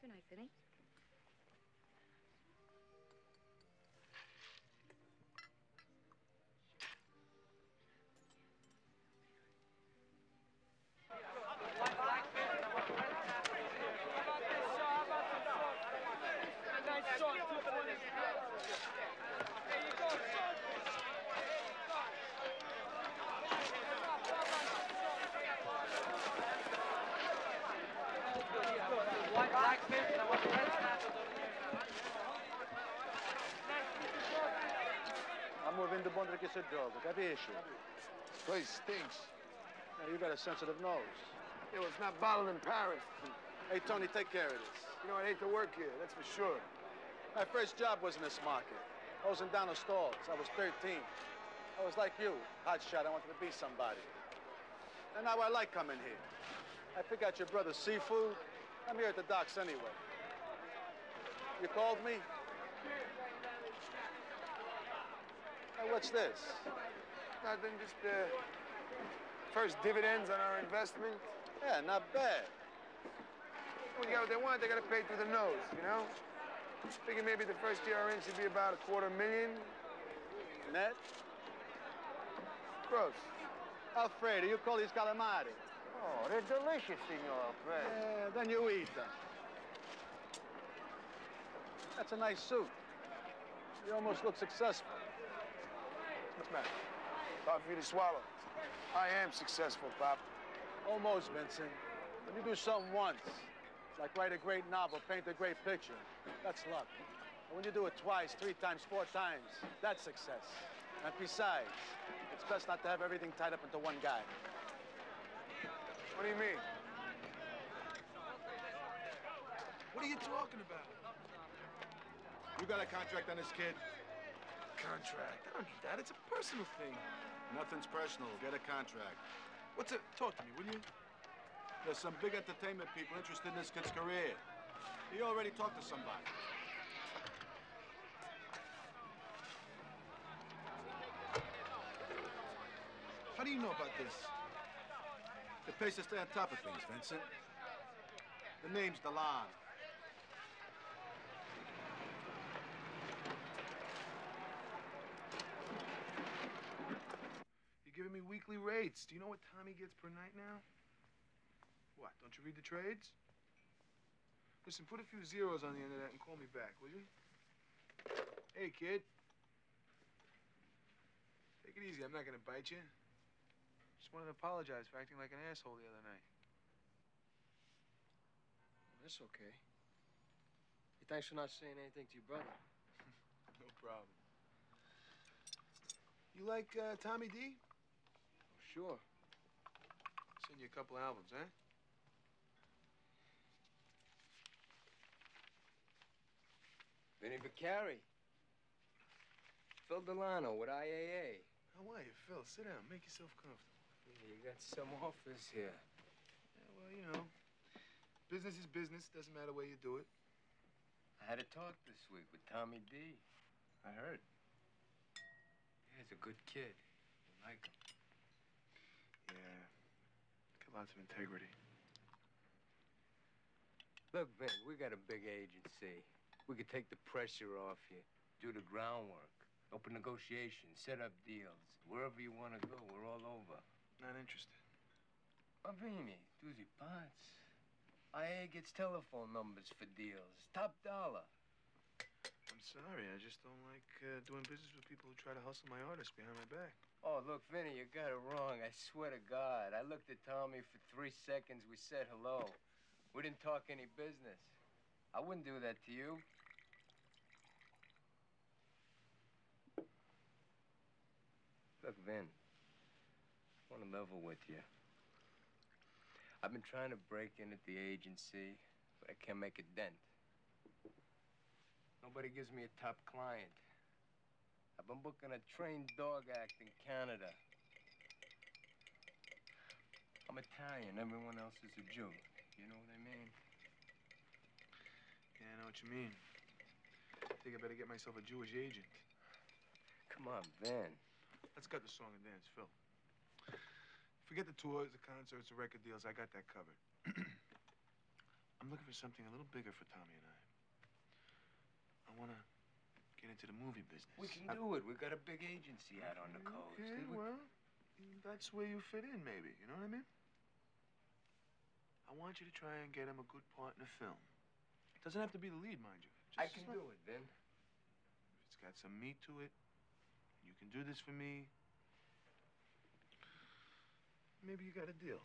Good night, Vinny. I'm moving the bundle che si gioca, capisci? Place stinks. Yeah, you got a sensitive nose. It was not bottled in Paris. Hey, Tony, take care of this. You know, I hate to work here, that's for sure. My first job was in this market. Hosing down the stalls. I was 13. I was like you, hot shot. I wanted to be somebody. And now I like coming here. I pick out your brother's seafood. I'm here at the docks anyway. You called me? Hey, what's this? Nothing, just uh, first dividends on our investment. Yeah, not bad. When you get what they want, they gotta pay through the nose, you know? Figure maybe the first year in should be about a quarter million. Net? Gross. Alfredo, you call these calamari? Oh, they're delicious, Signor Alfredo. Yeah, then you eat them. That's a nice suit. You almost look successful. What's the matter? Hard for you to swallow. I am successful, Pop. Almost, Vincent. When you do something once, like write a great novel, paint a great picture, that's luck. And when you do it twice, three times, four times, that's success. And besides, it's best not to have everything tied up into one guy. What do you mean? What are you talking about? You got a contract on this kid? Contract? I don't need that. It's a personal thing. Nothing's personal. Get a contract. What's it? Talk to me, will you? There's some big entertainment people interested in this kid's career. He already talked to somebody. How do you know about this? It pays to stay on top of things, Vincent. The name's Delano. You're giving me weekly rates. Do you know what Tommy gets per night now? What, don't you read the trades? Listen, put a few zeros on the end of that and call me back, will you? Hey, kid. Take it easy. I'm not gonna bite you. Just wanted to apologize for acting like an asshole the other night. That's okay. Hey, thanks for not saying anything to your brother. No problem. You like uh, Tommy Dee? Sure. Send you a couple albums, eh? Vinny Vacarri. Phil Delano with IAA. How are you, Phil? Sit down. Make yourself comfortable. Yeah, you got some offers here. Yeah, well, you know, business is business. Doesn't matter where you do it. I had a talk this week with Tommy Dee. I heard. Yeah, he's a good kid. I like him. Yeah. Got lots of integrity. Look, Vin, we got a big agency. We could take the pressure off you, do the groundwork, open negotiations, set up deals. Wherever you want to go, we're all over. Not interested. Avini, Doozy Potts. IA gets telephone numbers for deals. Top dollar. Sorry. I just don't like uh, doing business with people who try to hustle my artists behind my back. Oh, look, Vinny, you got it wrong. I swear to God. I looked at Tommy for three seconds. We said hello. We didn't talk any business. I wouldn't do that to you. Look, Vin, I want to level with you. I've been trying to break in at the agency, but I can't make a dent. Nobody gives me a top client. I've been booking a trained dog act in Canada. I'm Italian. Everyone else is a Jew. You know what I mean? Yeah, I know what you mean. I think I better get myself a Jewish agent. Come on, Vin. Let's cut the song and dance, Phil. Forget the tours, the concerts, the record deals. I got that covered. I'm looking for something a little bigger for Tommy and I. I want to get into the movie business. We can do it. We've got a big agency out on the coast. Okay, We- well, that's where you fit in, maybe. You know what I mean? I want you to try and get him a good part in a film. It Doesn't have to be the lead, mind you. I can do it, Vin. If it's got some meat to it. You can do this for me. Maybe you got a deal.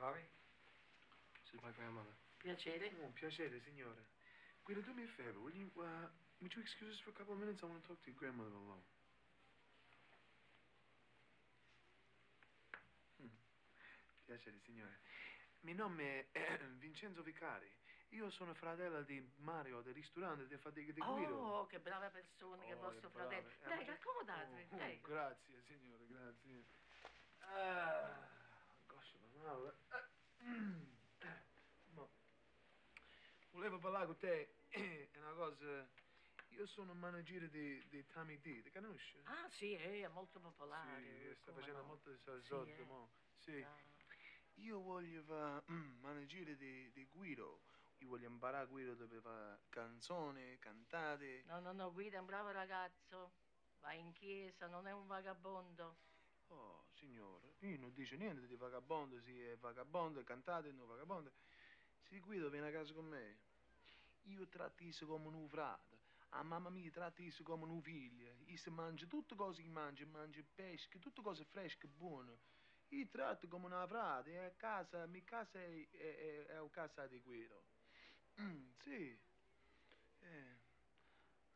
Kari? This is my grandmother. Piacere. Oh, piacere, signore. Guido, do me a favor. Will you, uh, would you excuse us for a couple of minutes? I want to talk to your grandmother alone. Hmm. Piacere, signore. Mi nome è Vincenzo Vicari. Io sono fratello di Mario del ristorante di Fatiche di Guido. Oh, che brava persona, che Oh, vostro è brava. fratello. Dai, ma- accomodatevi, Oh, prego. Grazie, signore, grazie. Ah, Ma volevo parlare con te è una cosa. Io sono manager di, di Tommy D, ti conosci? Ah, sì, eh, è molto popolare. Sì, sta come facendo no. molto Sì, soldi, eh. mo. Sì. Ah. Io voglio fare manager di, di Guido. Io voglio imparare Guido dove fa canzoni, cantate. No, no, no, Guido è un bravo ragazzo. Va in chiesa, non è un vagabondo. Oh, signore, io non dice niente di vagabondo, sì, è vagabondo, cantate, non vagabondo. Se Guido viene a casa con me, io trattissi come un frate. A mamma mia trattissi come un figlio. Io si mangia tutte cose che mangia, mangia pesce, tutte cose fresche e buone. Io tratto come una frate, a casa, mia casa è, è, è, è a casa di Guido. Mm, sì. Eh.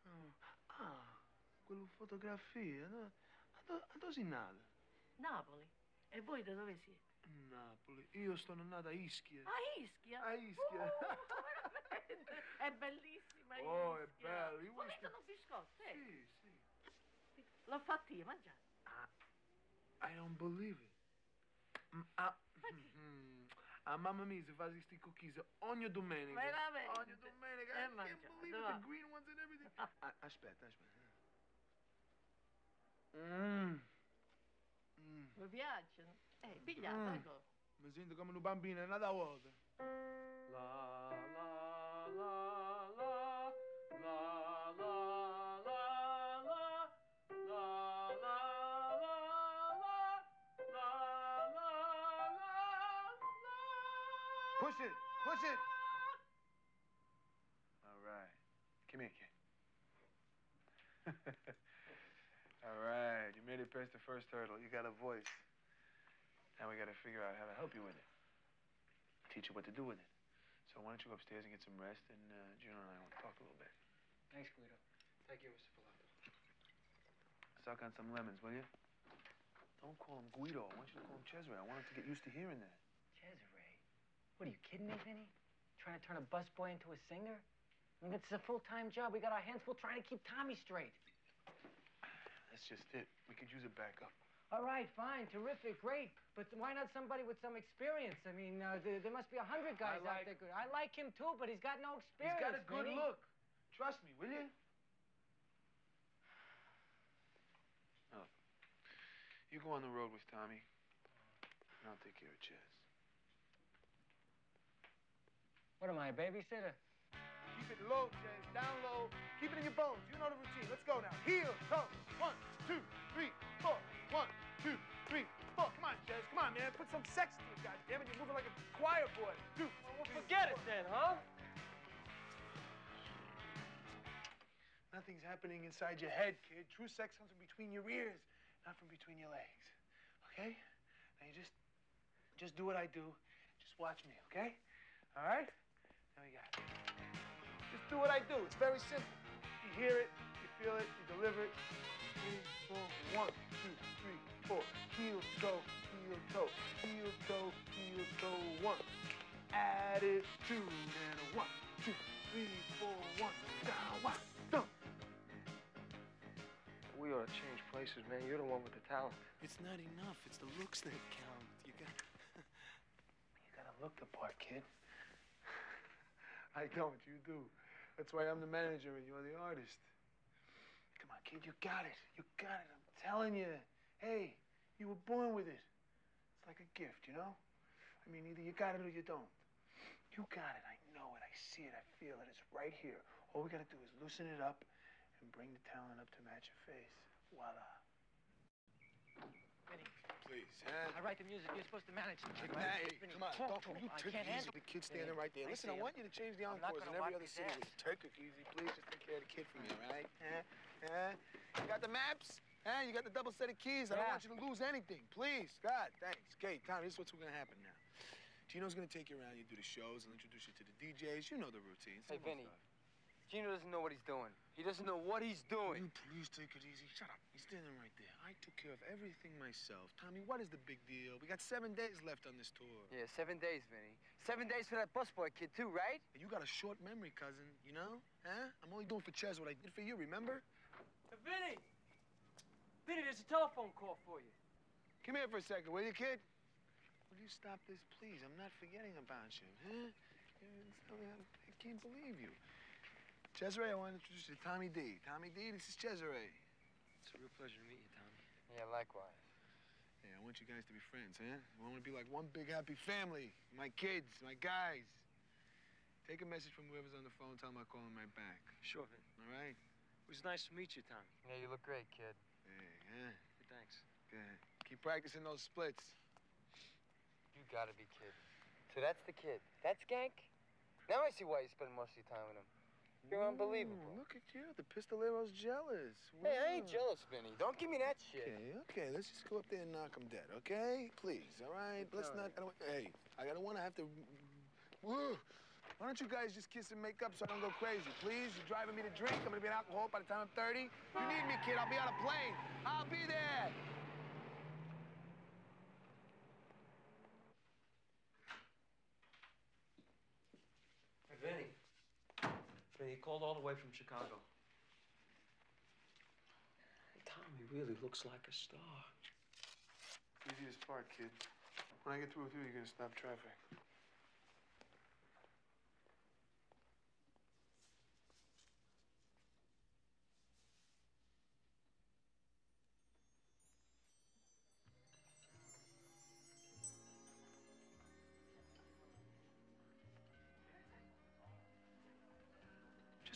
Oh. Ah, quella fotografia, no? Dove, dove sei nato? Napoli. E voi da dove siete? Napoli. Io sono nato a Ischia. A Ischia? A Ischia. Uh, veramente. È bellissima Oh, è Ischia. bello, io Come Ischia- sono biscotti? eh? Sì, sì. L'ho fatto io, mangiate. I don't believe it. Mm, ah, mm, ah, mamma mia, si fa questi cookies ogni domenica. Veramente? Ogni domenica. E I can't mangiate, believe it, va. the green ones and everything. Ah, aspetta, aspetta. Mm. Mm. Mi piacciono. Eh. Mm. Mi sento come un bambino, è nata vuota. La la la la la la la Push it, push it. All right. give me a kid. All right, you made it past the first hurdle. You got a voice. Now we got to figure out how to help you with it. Teach you what to do with it. So why don't you go upstairs and get some rest, and uh, Gino and I want to talk a little bit. Thanks, Guido. Thank you, Mr. Pilato. Suck on some lemons, will you? Don't call him Guido. I want you to call him Caesare. I want him to get used to hearing that. Caesare? What, are you kidding me, Vinny? Trying to turn a busboy into a singer? I mean, it's a full-time job. We got our hands full trying to keep Tommy straight. That's just it. We could use a backup. All right, fine, terrific, great. But why not somebody with some experience? I mean, uh, there, there must be a hundred guys out there good. I like him too, but he's got no experience. He's got a good Vinny. look. Trust me, will you? Oh. You go on the road with Tommy, and I'll take care of Chess. What am I, a babysitter? Keep it low, Chess. Down low. Keep it in your bones. You know the routine. Let's go now. Heel, toe. One, two, three, four. One, two, three, four. Come on, Chess. Come on, man. Put some sex to it, God damn goddammit. You're moving like a choir boy. Two. Forget it then, huh? Nothing's happening inside your head, kid. True sex comes from between your ears, not from between your legs. Okay? Now you just, just do what I do. Just watch me, okay? All right? Now we got it. Just do what I do. It's very simple. You hear it, you feel it, you deliver it. Three, four, one, two, three, four. Heel, toe, heel, toe, heel, toe, heel, toe, one. add it Attitude and a one, two, three, four, one. Down, one, down. We ought to change places, man. You're the one with the talent. It's not enough. It's the looks that count. You got, you gotta look the part, kid. I don't. You do. That's why I'm the manager and you're the artist. Come on, kid. You got it. You got it. I'm telling you. Hey, you were born with it. It's like a gift, you know. I mean, either you got it or you don't. You got it. I know it. I see it. I feel it. It's right here. All we gotta do is loosen it up and bring the talent up to match your face. Voila. Vinny, Please, huh? I write the music. You're supposed to manage the kid, Hey, hey, come on, talk don't to you him. I take can't it easy. handle The kid's Vinny, standing right there. I Listen, I want you to change the I'm encores in every other city. ass. Take it easy, please? Just take care of the kid for me, all right? Huh? Huh? You got the maps? Huh? You got the double set of keys? I don't want you to lose anything. Please. God, thanks. Okay, Tommy, this is what's gonna happen now. Gino's gonna take you around, you do the shows, and introduce you to the DJs. You know the routine. Hey, Vinny. stuff. Gino doesn't know what he's doing. He doesn't know what he's doing. You please take it easy. Shut up. He's standing right there. I took care of everything myself. Tommy, what is the big deal? We got seven days left on this tour. Yeah, seven days, Vinny. Seven days for that busboy kid, too, right? And you got a short memory, cousin, you know? Huh? I'm only doing for Ches what I did for you, remember? Hey, Vinny! Vinny, there's a telephone call for you. Come here for a second, will you, kid? Will you stop this, please? I'm not forgetting about you, huh? I can't believe you. Caesare, I want to introduce you to Tommy Dee. Tommy Dee, this is Caesare. It's a real pleasure to meet you, Tommy. Yeah, likewise. Hey, I want you guys to be friends, huh? I want to be like one big happy family. My kids, my guys. Take a message from whoever's on the phone. Tell them I'll call them right back. Sure, Vin. All right? It was nice to meet you, Tommy. Yeah, you look great, kid. Hey, huh? Thanks. Good. Keep practicing those splits. You gotta be kidding. So that's the kid. That's Gank? Now I see why you spend most of your time with him. You're unbelievable. Ooh, look at you. The Pistolero's jealous. Hey, I ain't jealous, Vinny. Don't give me that shit. Okay, okay. Let's just go up there and knock him dead, okay? Please, all right? Let's All not. I don't, hey, I don't want to have to. Woo. Why don't you guys just kiss and make up so I don't go crazy, please? You're driving me to drink. I'm gonna be an alcoholic by the time I'm 30. If you need me, kid, I'll be on a plane. I'll be there. Hey, Vinny. Vinny called all the way from Chicago. Tommy really looks like a star. Easiest part, kid. When I get through with you, you're gonna stop traffic.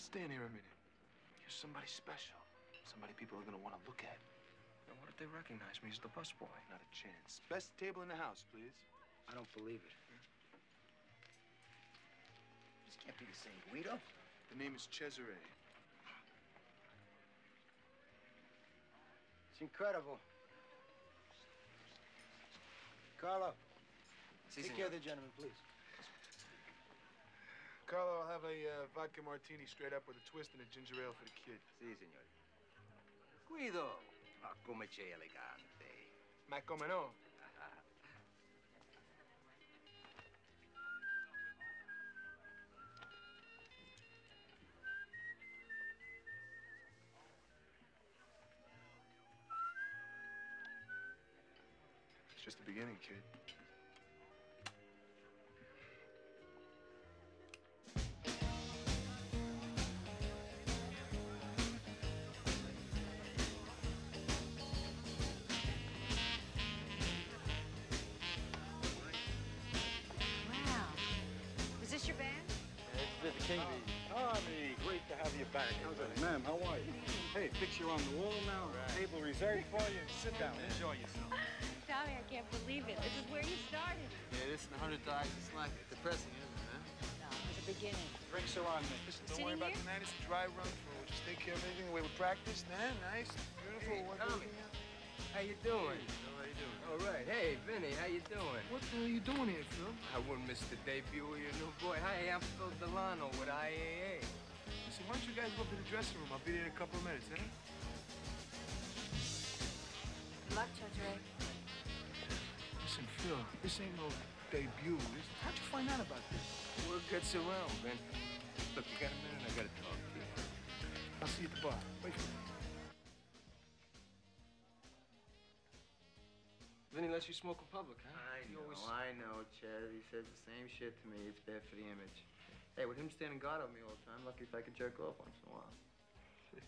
Stand here a minute. You're somebody special. Somebody people are gonna want to look at. Now, what if they recognize me as the busboy? Not a chance. Best table in the house, please. I don't believe it. This can't be the same Guido. The name is Caesare. It's incredible. Carlo, Si, take senor. care of the gentleman, please. Carlo, I'll have a uh, vodka martini straight up with a twist and a ginger ale for the kid. Si, signore. Guido, ma come c'è elegante. Ma come no? It's just the beginning, kid. Back. How's it? Ma'am, how are you? Hey, picture on the wall now. Table reserved for you. Sit down. Enjoy yourself. Tommy, I can't believe it. This is where you started. Yeah, this is the hundred dollars. It's like it. Depressing, isn't it? No, it was the beginning. Drinks are on me. Listen, don't worry about here? tonight. It's a dry run for We'll just take care of everything the way we practice. Nah, nice, beautiful. Hey, What Tommy. How you doing? How you doing? All right. Hey, Vinny, how you doing? What the hell are you doing here, Phil? I wouldn't miss the debut of your new boy. Hi, I'm Phil Delano with IAA. Listen, why don't you guys go up to the dressing room? I'll be there in a couple of minutes, eh? Good luck, Caesare. Listen, Phil, this ain't no debut. This, how'd you find out about this? Word gets around, Vin. Look, you got a minute? I gotta talk to you. I'll see you at the bar. Wait for me. Vinny lets you smoke in public, huh? I You know, always- I know, Chad. He says the same shit to me. It's bad for the image. Hey, with him standing guard on me all the time, lucky if I can jerk off once in a while.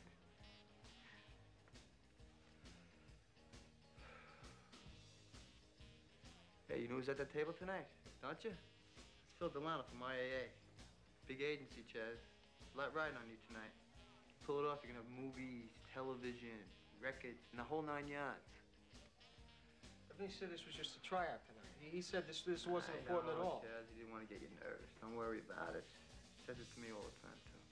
hey, you know who's at that table tonight? Don't you? It's Phil Delano from IAA. Big agency, Chad. A lot riding on you tonight. Pull it off, you're gonna have movies, television, records, and the whole nine yards. He said this was just a tryout tonight. He, he said this this wasn't I important at know, all. Chaz, he didn't want to get you nervous. Don't worry about it. Says it to me all the time, too.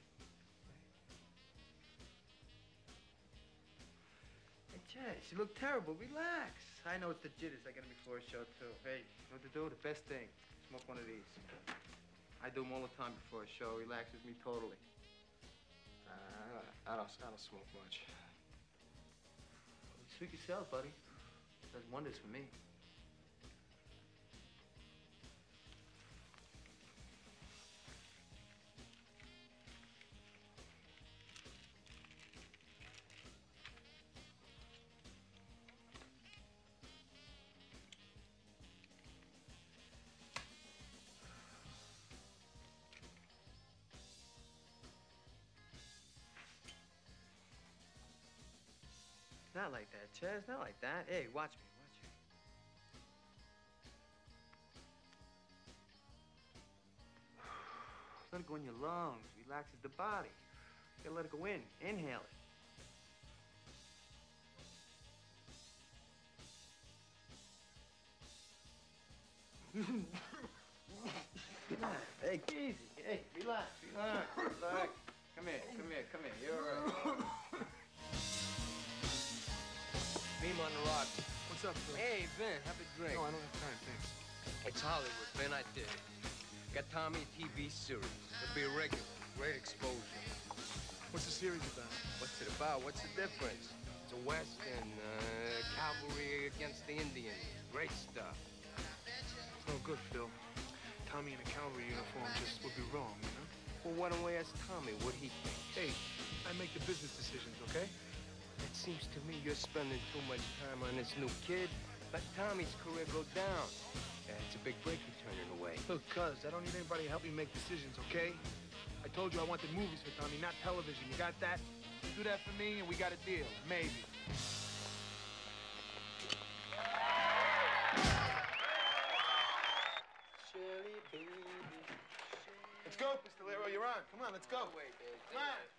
Hey, Chaz, you look terrible. Relax. I know it's the jitters I him before a show, too. Hey, you know what to do? The best thing. Smoke one of these. I do them all the time before a show. Relaxes me totally. Uh, I don't, I don't smoke much. Suit yourself, buddy. It Does wonders for me. Not like that, Chaz. Not like that. Hey, watch me. Watch me. Let it go in your lungs. Relaxes the body. You gotta let it go in. Inhale it. Hey, easy. Hey, relax. Relax. Relax. Come here. Come here. Come here. You're all right. On the rock. What's up, Phil? Hey, Ben, have a drink. No, I don't have time, thanks. It's Hollywood, Ben. I did it. Got Tommy a TV series. It'll be a regular. Great exposure. What's the series about? What's it about? What's the difference? It's a western, uh, cavalry against the Indians. Great stuff. No good, Phil. Tommy in a cavalry uniform just would be wrong, you know? Well, why don't we ask Tommy what he thinks? Hey, I make the business decisions, okay? It seems to me you're spending too much time on this new kid. Let Tommy's career go down. Yeah, it's a big break you're turning away. Look, cuz, I don't need anybody to help me make decisions, okay? I told you I wanted movies for Tommy, not television. You got that? You do that for me, and we got a deal. Maybe. Let's go, Mr. Lero. You're on. Come on, let's go. Wait, Come on.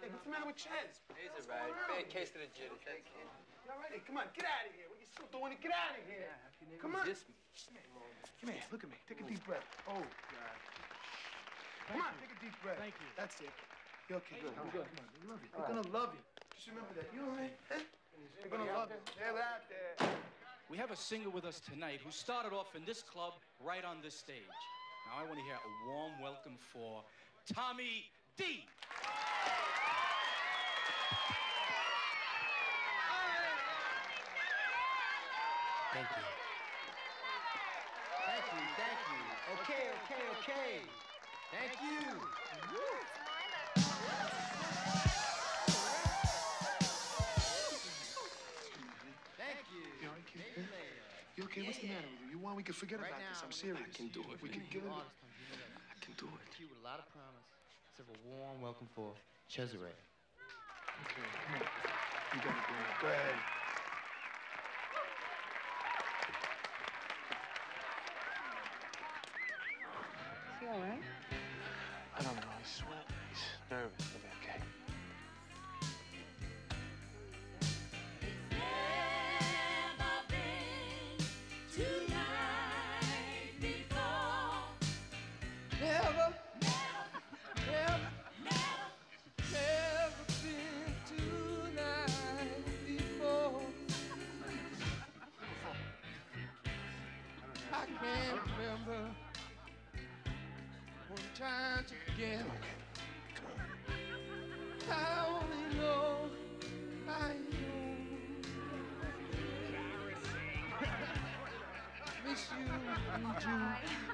Hey, what's the matter with Chez? He's What's all right. going? Bad case of the jitters. That's all. You all right? Hey, come on, get out of here. What are you still doing? Get out of here. Come on. resist me. Come here, look at me. Take a deep breath. Oh, God. Come on, take a deep breath. Thank you. That's it. You're okay. Good. I'm good. Come on, they love you. They're gonna love you. Just remember that. You all right? Huh? They're gonna love you. They're out there. We have a singer with us tonight who started off in this club right on this stage. Now I want to hear a warm welcome for Tommy Dee Thank you. Thank you, thank you. Okay, okay, okay. Thank you. Thank you. You all right, kid? You okay? What's the matter with you? You want we can forget Right about this? I'm serious. gonna can do it. We can give it. I can do it. You with a lot of promise. Let's a warm welcome for Caesare. Okay, come on. You got it, baby. Go ahead. I forget. I only know I know. Miss you, need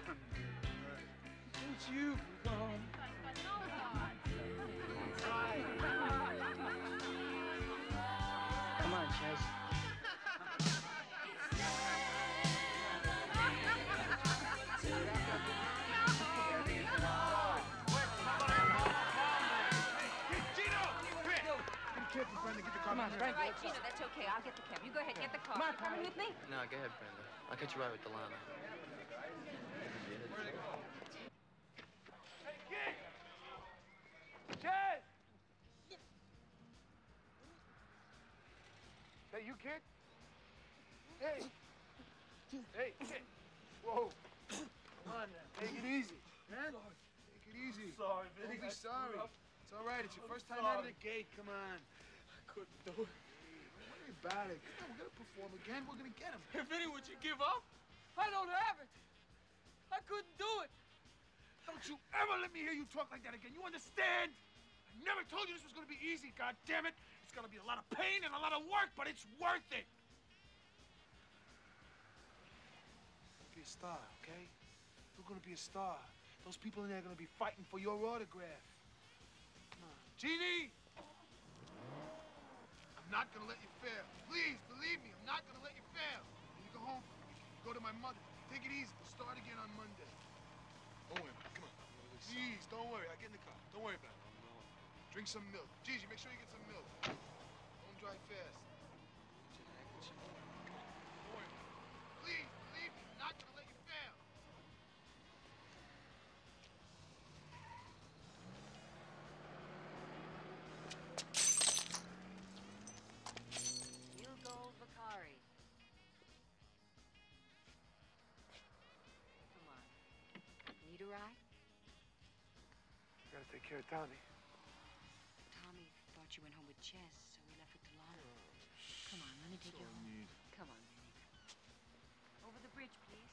Get the car. Come on, Frank. Right, Gina, that's okay. I'll get the cab. You go ahead, get the car. You coming with me? No, go ahead, Brenda. I'll catch you right with Delano. You ever let me hear you talk like that again. You understand? I never told you this was gonna be easy, God damn it. It's gonna be a lot of pain and a lot of work, but it's worth it. Be a star, okay? You're gonna be a star. Those people in there are gonna be fighting for your autograph. Come on. Jeannie! I'm not gonna let you fail. Please, believe me, I'm not gonna let you fail. When you go home, go to my mother. Take it easy. We'll start again on Monday. Don't on. Please, don't worry. I'll get in the car. Don't worry about it. Drink some milk. Gigi, make sure you get some milk. Don't drive fast. Care of Tommy. Tommy thought you went home with Ches, so we left with Delano. Oh, Come on, let me take you home. Come on, Vinny. Over the bridge, please.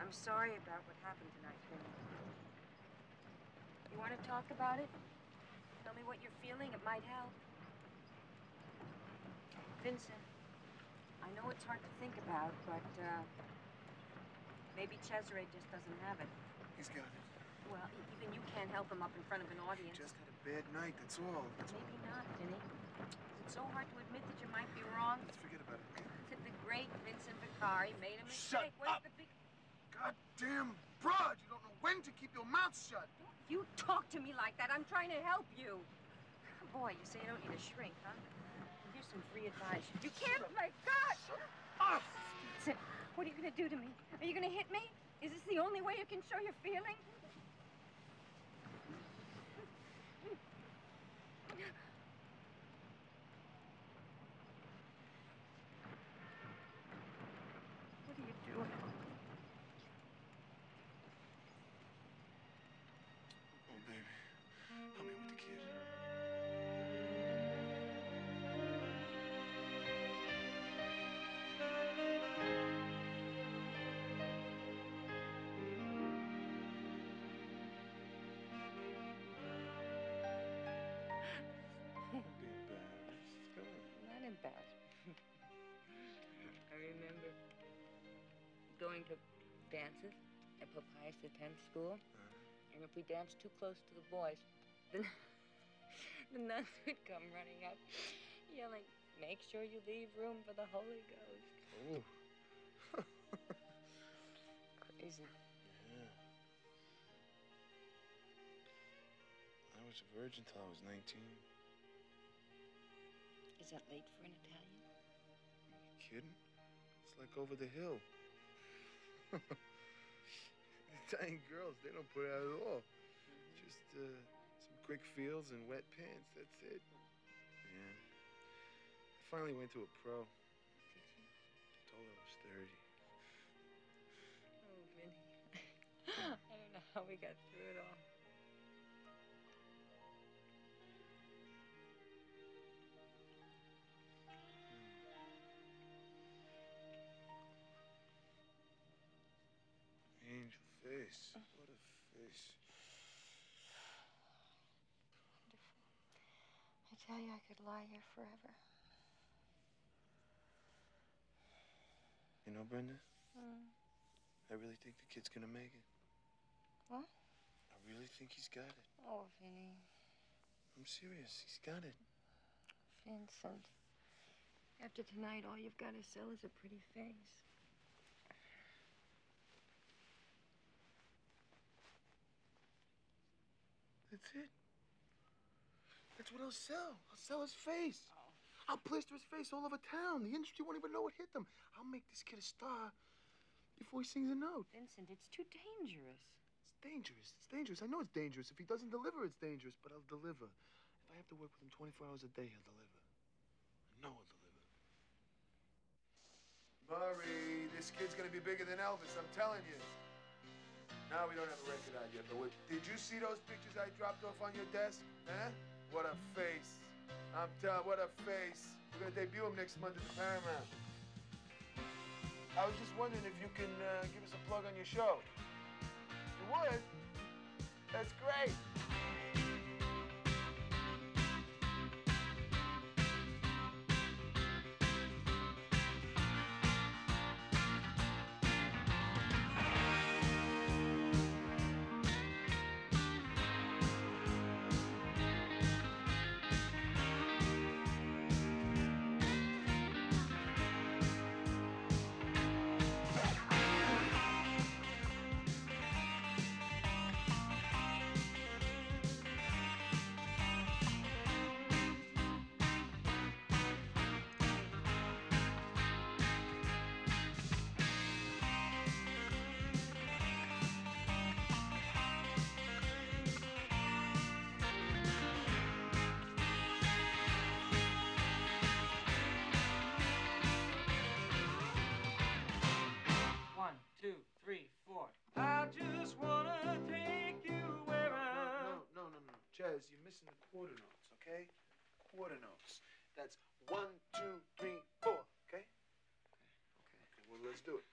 I'm sorry about what happened tonight, Vinny. You want to talk about it? Tell me what you're feeling. It might help. Vincent, I know it's hard to think about, but uh, maybe Caesare just doesn't have it. He's got it. Well, even you can't help him up in front of an audience. Just had a bad night, that's all. That's all. Maybe not, Vinny. It's so hard to admit that you might be wrong. Let's forget about it, okay? That the great Vincent Vacarri made a Shut mistake. What's up. the big... Goddamn broad! You don't know when to keep your mouth shut. Don't You talk to me like that. I'm trying to help you. Boy, you say you don't need a shrink, huh? Some free advice. You can't play God! Off! Vincent, what are you going to do to me? Are you going to hit me? Is this the only way you can show your feeling? Going to dances at Papias attend school, mm-hmm. and if we danced too close to the boys, then the nuns would come running up, yelling, "Make sure you leave room for the Holy Ghost." Oh. Crazy. Yeah. I was a virgin till I was 19. Is that late for an Italian? Are you kidding? It's like over the hill. Italian girls, they don't put out at all. Just uh, some quick feels and wet pants. That's it. Yeah. I finally went to a pro. Did you? I Told her I was 30. Oh, Vinny. I don't know how we got through it all. Face. What a face. I tell you, I could lie here forever. You know, Brenda, Mm. I really think the kid's gonna make it. What? I really think he's got it. Oh, Vinny. I'm serious. He's got it. Vincent. After tonight, all you've got to sell is a pretty face. That's it. That's what I'll sell. I'll sell his face. Oh. I'll plaster his face all over town. The industry won't even know what hit them. I'll make this kid a star before he sings a note. Vincent, it's too dangerous. It's dangerous. It's dangerous. I know it's dangerous. If he doesn't deliver, it's dangerous, but I'll deliver. If I have to work with him 24 hours a day, he'll deliver. I know he'll deliver. Murray, this kid's gonna be bigger than Elvis, I'm telling you. Now we don't have a record out yet, but what, did you see those pictures I dropped off on your desk? Huh? What a face. I'm telling, what a face. We're gonna debut him next month at the Paramount. I was just wondering if you can uh, give us a plug on your show. You would? That's great. No, no, no. Chaz, you're missing the quarter notes, okay? Quarter notes. That's one, two, three, four, okay? Okay. Well, let's do it.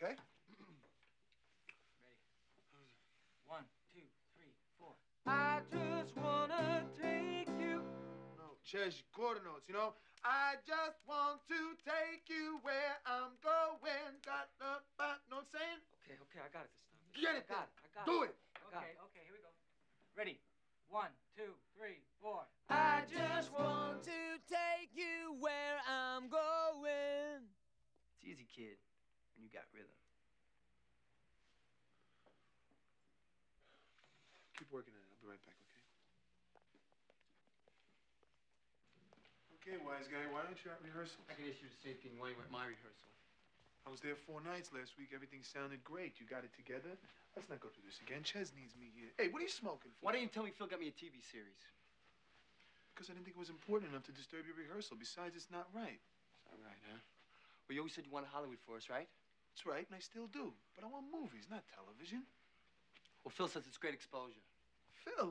Okay? Ready. One, two, three, four. I just wanna take you. No, Chaz, quarter notes, you know? I just want to take you where I'm going. Got the, but, know what I'm saying? Okay, okay, I got it this time. Get it I got then. it. I got Do it. it. Okay, okay, here we go. Ready? One, two, three, four. I just want to take you where I'm going. It's easy, kid, when you got rhythm. Keep working on it. I'll be right back, okay? Okay, wise guy, why aren't you at rehearsal? I can issue the same thing when you went my rehearsal. I was there four nights last week. Everything sounded great. You got it together? Let's not go through this again. Ches needs me here. Hey, what are you smoking for? Why didn't you tell me Phil got me a TV series? Because I didn't think it was important enough to disturb your rehearsal. Besides, it's not right. All right, huh? Well, you always said you wanted Hollywood for us, right? That's right, and I still do. But I want movies, not television. Well, Phil says it's great exposure. Phil?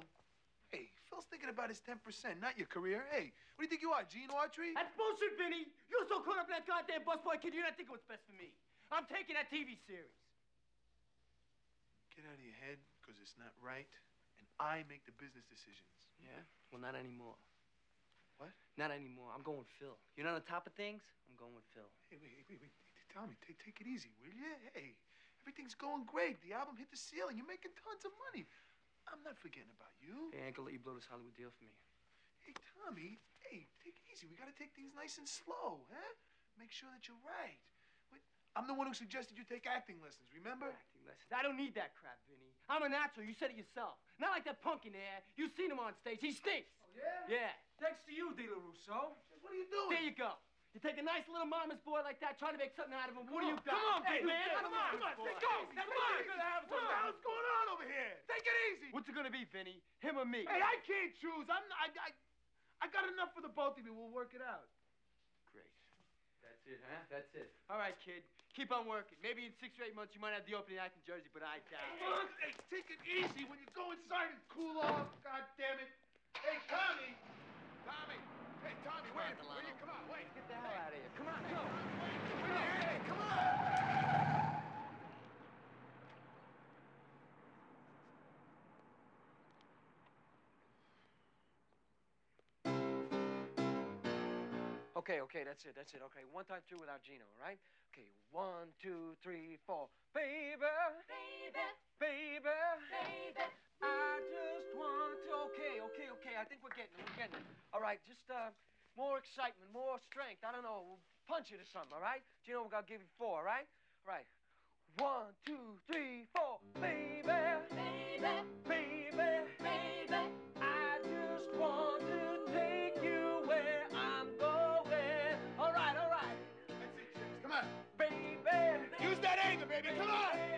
Phil's thinking about his 10%, not your career. Hey, what do you think you are, Gene Autry? That's bullshit, Vinny. You're so caught up in that goddamn busboy kid, you're not thinking what's best for me. I'm taking that TV series. Get out of your head, because it's not right, and I make the business decisions. Yeah? Well, not anymore. What? Not anymore. I'm going with Phil. You're not on top of things? I'm going with Phil. Hey, wait, wait, wait. Tell me, take, take it easy, will you? Hey, everything's going great. The album hit the ceiling. You're making tons of money. I'm not forgetting about you. Hey, gonna let you blow this Hollywood deal for me. Hey, Tommy, hey, take it easy. We gotta take things nice and slow, huh? Make sure that you're right. Wait, I'm the one who suggested you take acting lessons, remember? Acting lessons. I don't need that crap, Vinny. I'm a natural. You said it yourself. Not like that punk in there. You've seen him on stage. He stinks. Oh, yeah? Yeah. Thanks to you, De La Russo. What are you doing? There you go. You take a nice little mama's boy like that, trying to make something out of him. What do you got? Come on, hey, big man. man. Come on, Come on, boy. take it easy. Come on. it easy. Gonna have What the hell's going on over here? Take it easy. What's it gonna be, Vinny? Him or me? Hey, I can't choose. I'm I, I, I got enough for the both of you. We'll work it out. Great. That's it, huh? That's it. All right, kid. Keep on working. Maybe in six or eight months you might have the opening act in Jersey, but I doubt it. Come on, hey, take it easy when you go inside and cool off. God damn it. Hey, Tommy. Tommy. Tommy, Okay, okay, that's it, that's it. Okay, one time through without Gino, all right? Okay, one, two, three, four. Baby, Baby, baby, baby. I just want to. Okay, okay, okay. I think we're getting it. We're getting it. All right, just uh, more excitement, more strength. I don't know. We'll punch it or something. All right? Gino, we're gonna give you four. All right? All right. One, two, three, four. Baby, Baby, baby, baby. Baby. Come on.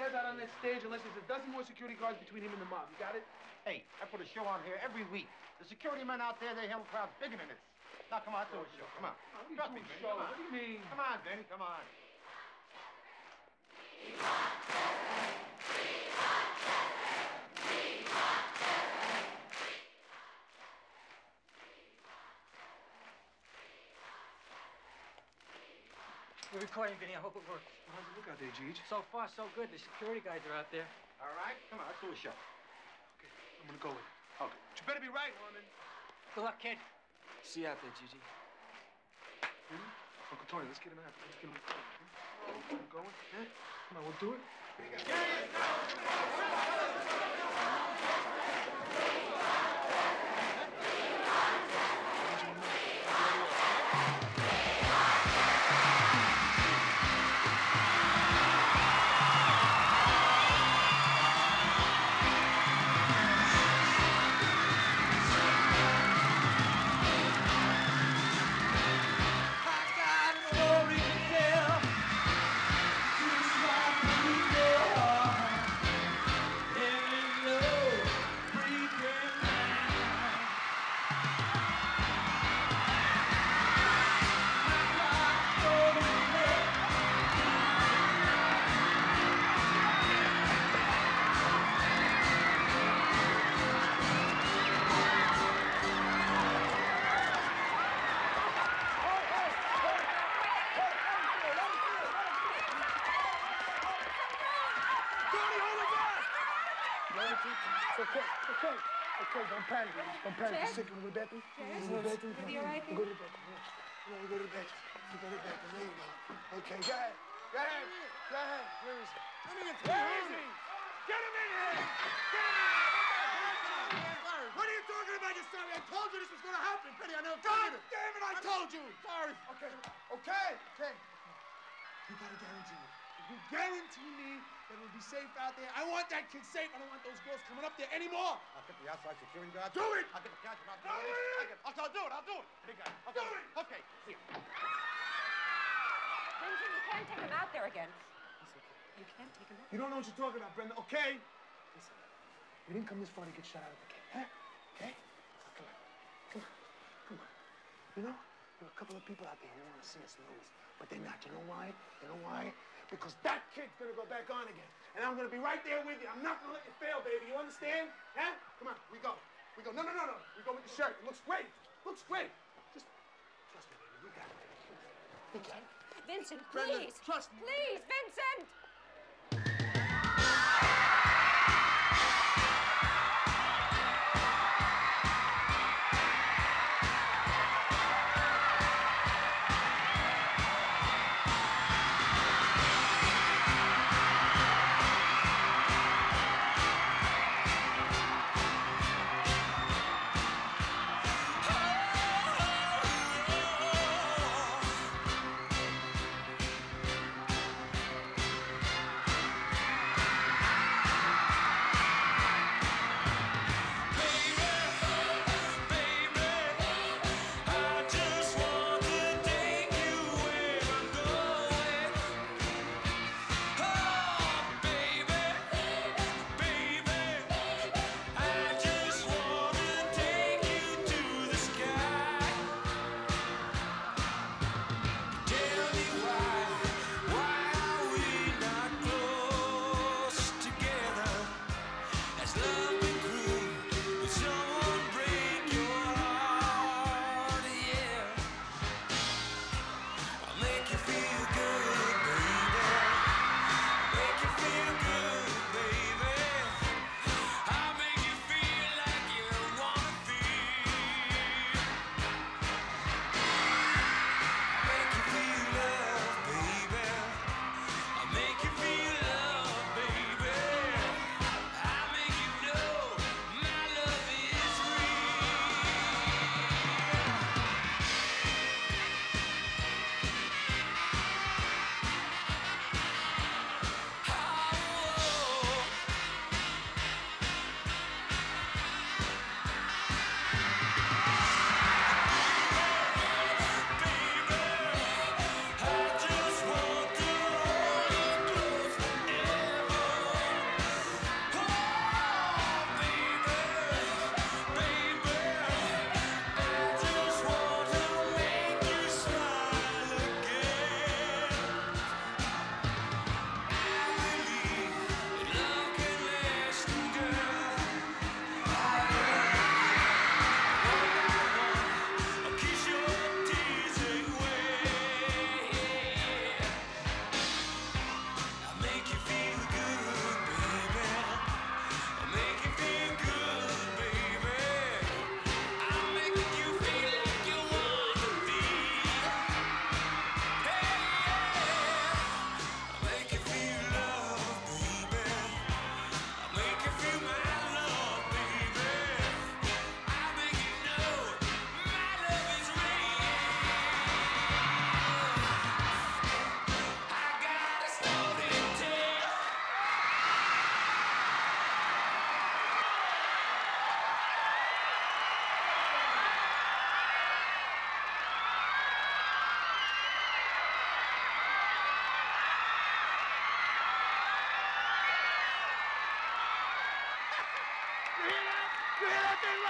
Chaz out on that stage unless there's a dozen more security guards between him and the mob. You got it? Hey, I put a show on here every week. The security men out there, they handle crowds bigger than this. Now, come on, do a show. Come on. Trust me, Benny. show? Come on. What do you mean? Come on, Benny. Come on. We're recording, Vinny. I hope it works. How's it look out there, Gigi? So far, so good. The security guys are out there. All right, come on, let's do a show. I'm gonna go with it. Okay. But you better be right, Harmon. Good luck, kid. See you out there, Gigi. Hmm? Uncle Tony, let's get him out. Let's get him going. Hmm? Get him going? Yeah? Come on, we'll do it. It's Okay, go ahead. Go ahead. Go ahead. Where is he? Let me get Where is he? Get him in here! Get him in here! What are you talking about? You sorry. I told you this was gonna happen, Penny. I never God damn it! I told you. Sorry. Okay. Okay. Okay. You gotta guarantee me. If you guarantee me that it'll be safe out there, I want that kid safe. I don't want those girls coming up there anymore. I'll get the outside security guard. Do it! I'll get the captain. I'll Do do it! I'll, I'll do it. I'll do it. Big guy. I'll do it. Okay. Here. You can't take him out there again. You can't take him out. You don't know what you're talking about, Brenda. Okay? Listen, we didn't come this far to get shot out of the game, huh? Okay? Come on. Come on. Come on. You know, there are a couple of people out there who want to see us lose, but they're not. You know why? You know why? Because that kid's gonna go back on again. And I'm gonna be right there with you. I'm not gonna let you fail, baby. You understand? Huh? Come on, we go. We go. No, no, no, no. We go with the shirt. It looks great. Looks great. Just trust me, baby. We got it. We got it. Vincent, please. trust me. Please, Vincent.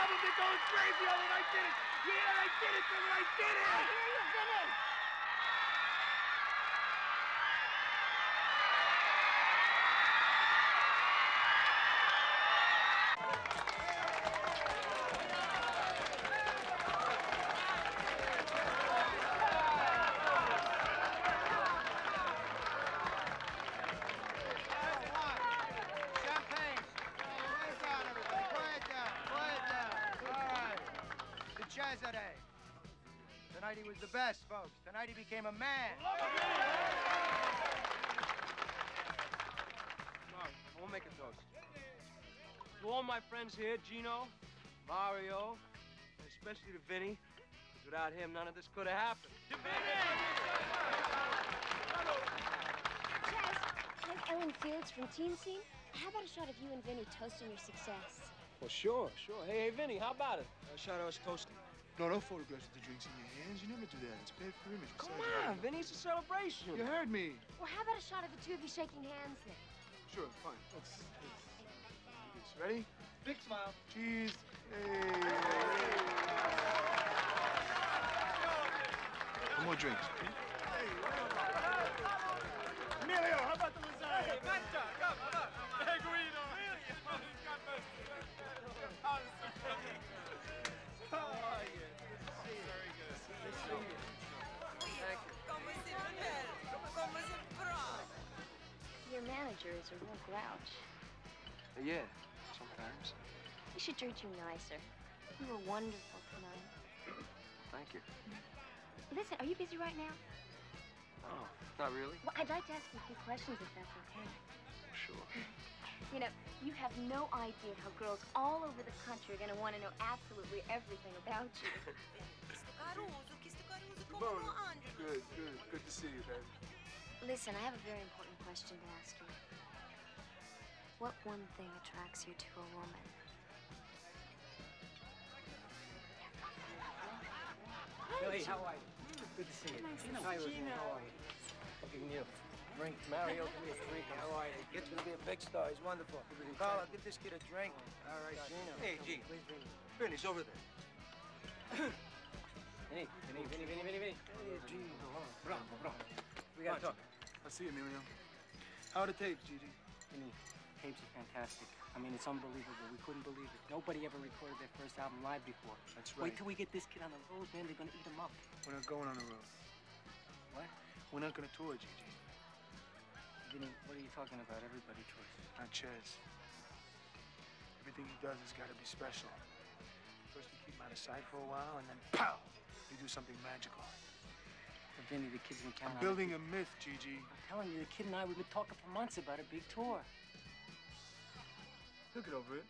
Probably going crazy oh, on it. I did it. Yeah, I did it, Billy. I did it. I hear you, Vinny. Tonight he became a man. Mark, I want to make a toast. To all my friends here, Gino, Mario, and especially to Vinny, 'cause without him, none of this could have happened. Chaz, like Ellen Fields from Teen Scene? How about a shot of you and Vinny toasting your success? Well, sure, sure. Hey, hey, Vinny, how about it? A shot of us toasting. No, no photographs with the drinks in your hands. You never do that. It's bad for image. Come Besides, on, Vinny, it's a celebration. You heard me. Well, how about a shot of the two of you shaking hands then? Sure, fine. Let's, let's do this. Ready? Big smile. Cheese. Hey. One more drinks. okay? Emilio, how about the lasagna? Hey, Mancha, come, come. Hey, Guido. Really? Your manager is a real grouch. Yeah, sometimes. He should treat you nicer. You were wonderful tonight. Thank you. Listen, are you busy right now? Oh, not really? Well, I'd like to ask you a few questions if that's okay. Sure. You know, you have no idea how girls all over the country are going to want to know absolutely everything about you. Good, good. Good to see you, baby. Listen, I have a very important question to ask you. What one thing attracts you to a woman? Billy, how are you? Good to see you. Nice to How are see you? you. How are you? I'll give you a drink. Mario, give me a drink. How are you? Kid's gonna be a big star. He's wonderful. Carl, give this kid a drink. All right, Gino. Hey, G. Where's Vinny? Vinny's over there. Vinny, Vinny, Vinny, Vinny, Vinny, Vinny. Hey, Gino. Bravo, bravo. We gotta talk. I'll see you, Emilio. How are the tapes, Gigi? Vinny, tapes are fantastic. I mean, it's unbelievable. We couldn't believe it. Nobody ever recorded their first album live before. That's right. Wait till we get this kid on the road, man. They're gonna eat him up. We're not going on the road. What? We're not gonna tour, Gigi. Vinny, what are you talking about? Everybody tours. Not Chez. Everything he does has got to be special. First, we keep him out of sight for a while, and then pow! We do something magical. But Vinny, the kid's I'm building a myth, Gigi. I'm telling you, the kid and I, we've been talking for months about a big tour. He'll get over it.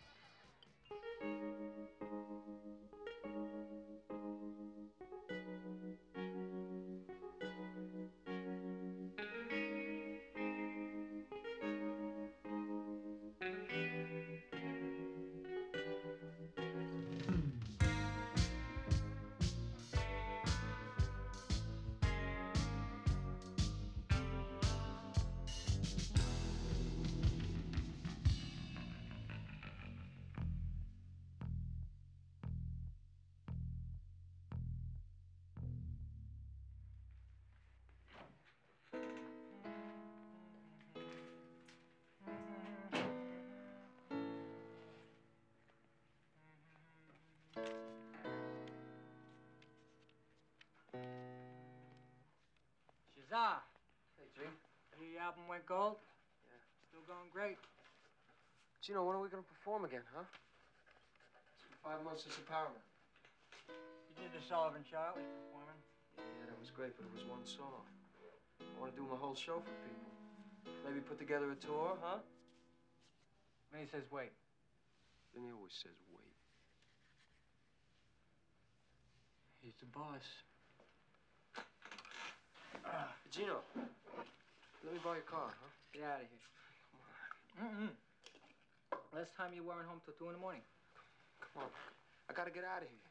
Shazar. Hey, G. Your album went gold? Yeah. Still going great. Gino, when are we gonna perform again, huh? It's been five months since empowerment. You did the Sullivan Charlie performing. Yeah, that was great, but it was one song. I want to do my whole show for people. Maybe put together a tour, huh? Vinny says wait. Then he always says wait. He's the boss. Gino, let me borrow your car, huh? Get out of here. Mm-mm. Last time you weren't home till 2 in the morning. Come on. I gotta get out of here.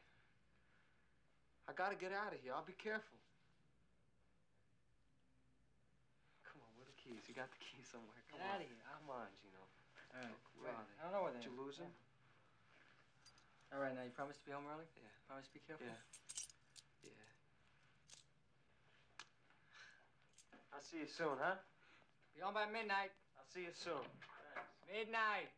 I gotta get out of here. I'll be careful. Come on, where are the keys? You got the keys somewhere. Come Get on. outta here. Come on, Gino. All right. Where are they? I don't know where they are. Did you lose them? All right, now you promise to be home early? Yeah. Promise to be careful? Yeah. Yeah. I'll see you soon, huh? Be home by midnight. I'll see you soon. Thanks. Midnight.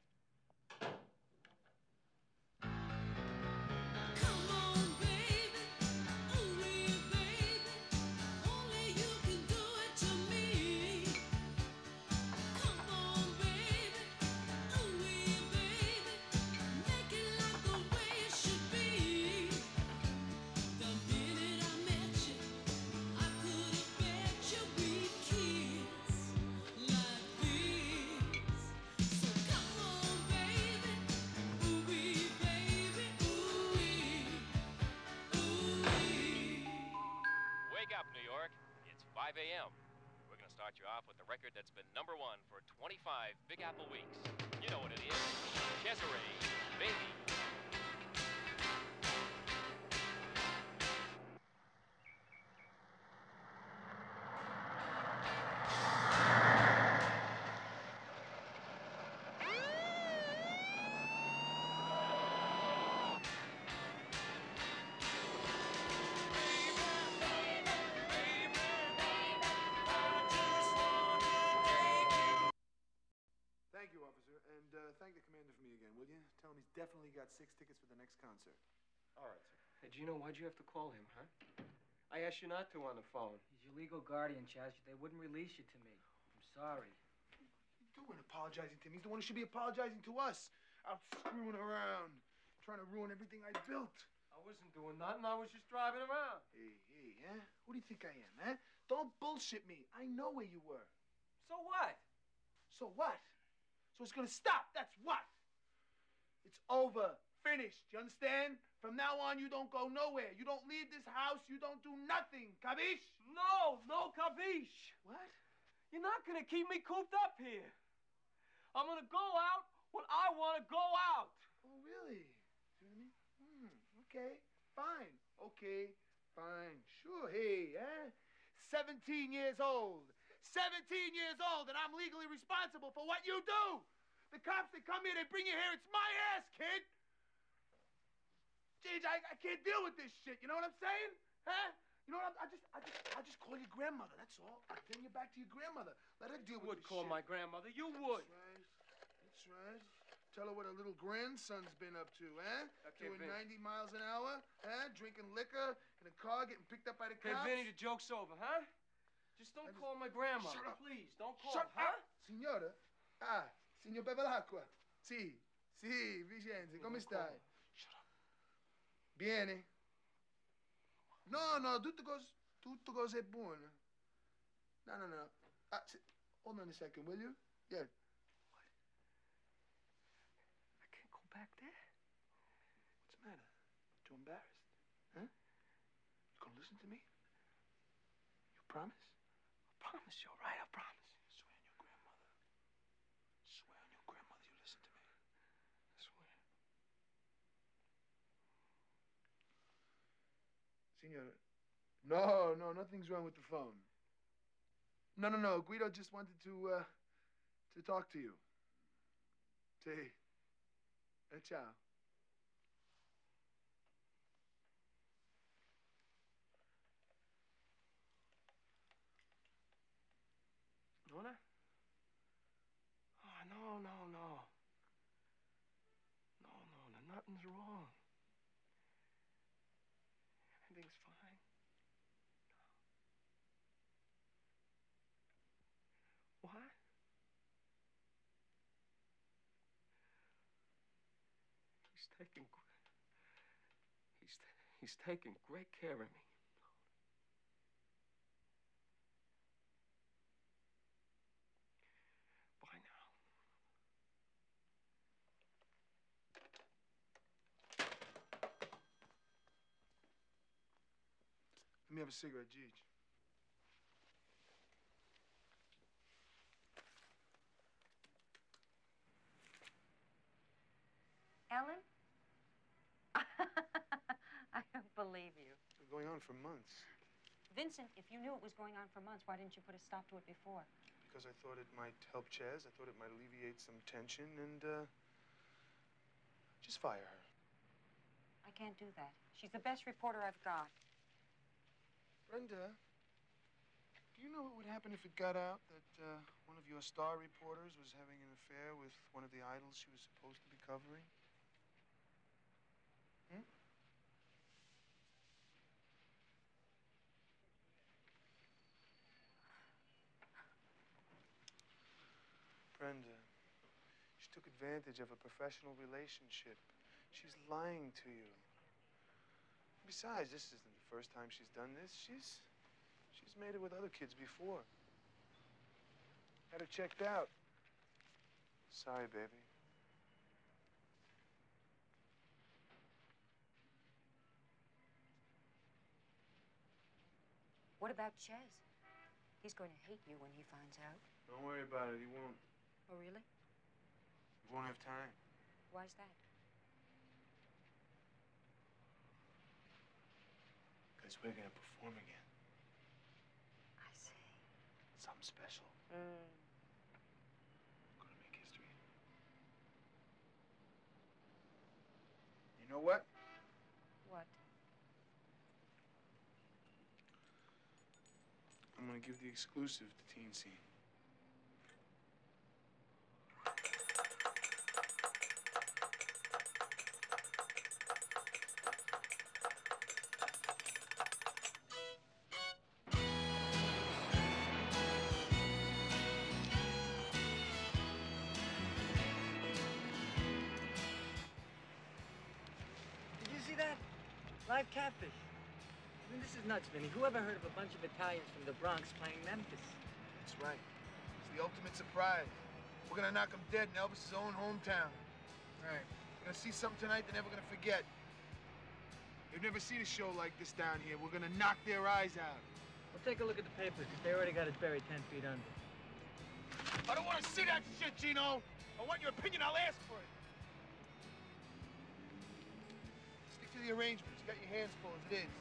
Big Apple Weeks. You know what it is. Desiree, baby. Got six tickets for the next concert. All right, sir. Hey, Gino, why'd you have to call him, huh? I asked you not to on the phone. He's your legal guardian, Chaz. They wouldn't release you to me. I'm sorry. You doing apologizing to me? He's the one who should be apologizing to us. Out screwing around, trying to ruin everything I built. I wasn't doing nothing. I was just driving around. Hey, hey, huh? Who do you think I am, huh? Don't bullshit me. I know where you were. So what? So what? So it's gonna stop. That's what. It's over. Finished. You understand? From now on, you don't go nowhere. You don't leave this house. You don't do nothing. Cabiche? No, no cabiche. What? You're not gonna keep me cooped up here. I'm gonna go out when I want to go out. Oh, really? See what I mean? Hmm, okay, fine. Okay, fine. Sure, hey, eh? 17 years old. 17 years old, and I'm legally responsible for what you do. The cops, they come here, they bring you here. It's my ass, kid. Jeez, I, I can't deal with this shit. You know what I'm saying? Huh? You know what? I'm, I just, I just, I just call your grandmother. That's all. I bring you back to your grandmother. Let her deal You with would call shit. my grandmother. You would. That's right. Tell her what her little grandson's been up to, eh? Okay, Doing Vin. 90 miles an hour, eh? Drinking liquor in a car, getting picked up by the cops. Hey. Vinny, the joke's over, huh? Just don't call my grandmother. Shut up. Please, don't call Shut her, huh? up, signora. Ah, signor Bevelacqua. Sì, sì, Vincenzi, come stai? Shut. Bene. No, no, tutto cos, tutto cose buone. No, no, no. Ah, si- hold on a second, will you? Yeah. I can't go back there. What's the matter? Too embarrassed? Huh? You gonna listen to me? You promise? I promise you, all right? I promise. Swear on your grandmother. Swear on your grandmother you listen to me. I swear. Signora. No, no, nothing's wrong with the phone. No, no, no. Guido just wanted to, uh, to talk to you. Say, uh, ciao. Nona? Oh, no. No, Nona, nothing's wrong. Everything's fine. What? He's taking. He's he's taking great care of me. Bye now. Let me have a cigarette, Jeej. Ellen? I don't believe you. It's been going on for months Vincent, if you knew it was going on for months, why didn't you put a stop to it before? because I thought it might help Chaz. I thought it might alleviate some tension and, uh, just fire her. I can't do that. She's the best reporter I've got. Brenda, do you know what would happen if it got out that uh, one of your star reporters was having an affair with one of the idols she was supposed to be covering? Brenda, uh, she took advantage of a professional relationship. She's lying to you. Besides, this isn't the first time she's done this. She's she's made it with other kids before. Had her checked out. Sorry, baby. What about Ches? He's going to hate you when he finds out. Don't worry about it. He won't. Oh, really? He won't have time. Why's that? Because we're gonna perform again. I see. Something special. Mm. Gonna make history. You know what? What? I'm gonna give the exclusive to Teen Scene. Live catfish. I mean, this is nuts, Vinny. Who ever heard of a bunch of Italians from the Bronx playing Memphis? That's right. It's the ultimate surprise. We're gonna knock him dead in Elvis's own hometown. Right. We're gonna see something tonight they're never gonna forget. They've never seen a show like this down here. We're gonna knock their eyes out. Well, take a look at the papers. they already got it buried 10 feet under. I don't want to see that shit, Gino. I want your opinion. I'll ask for it. Stick to the arrangements. You got your hands full as it is.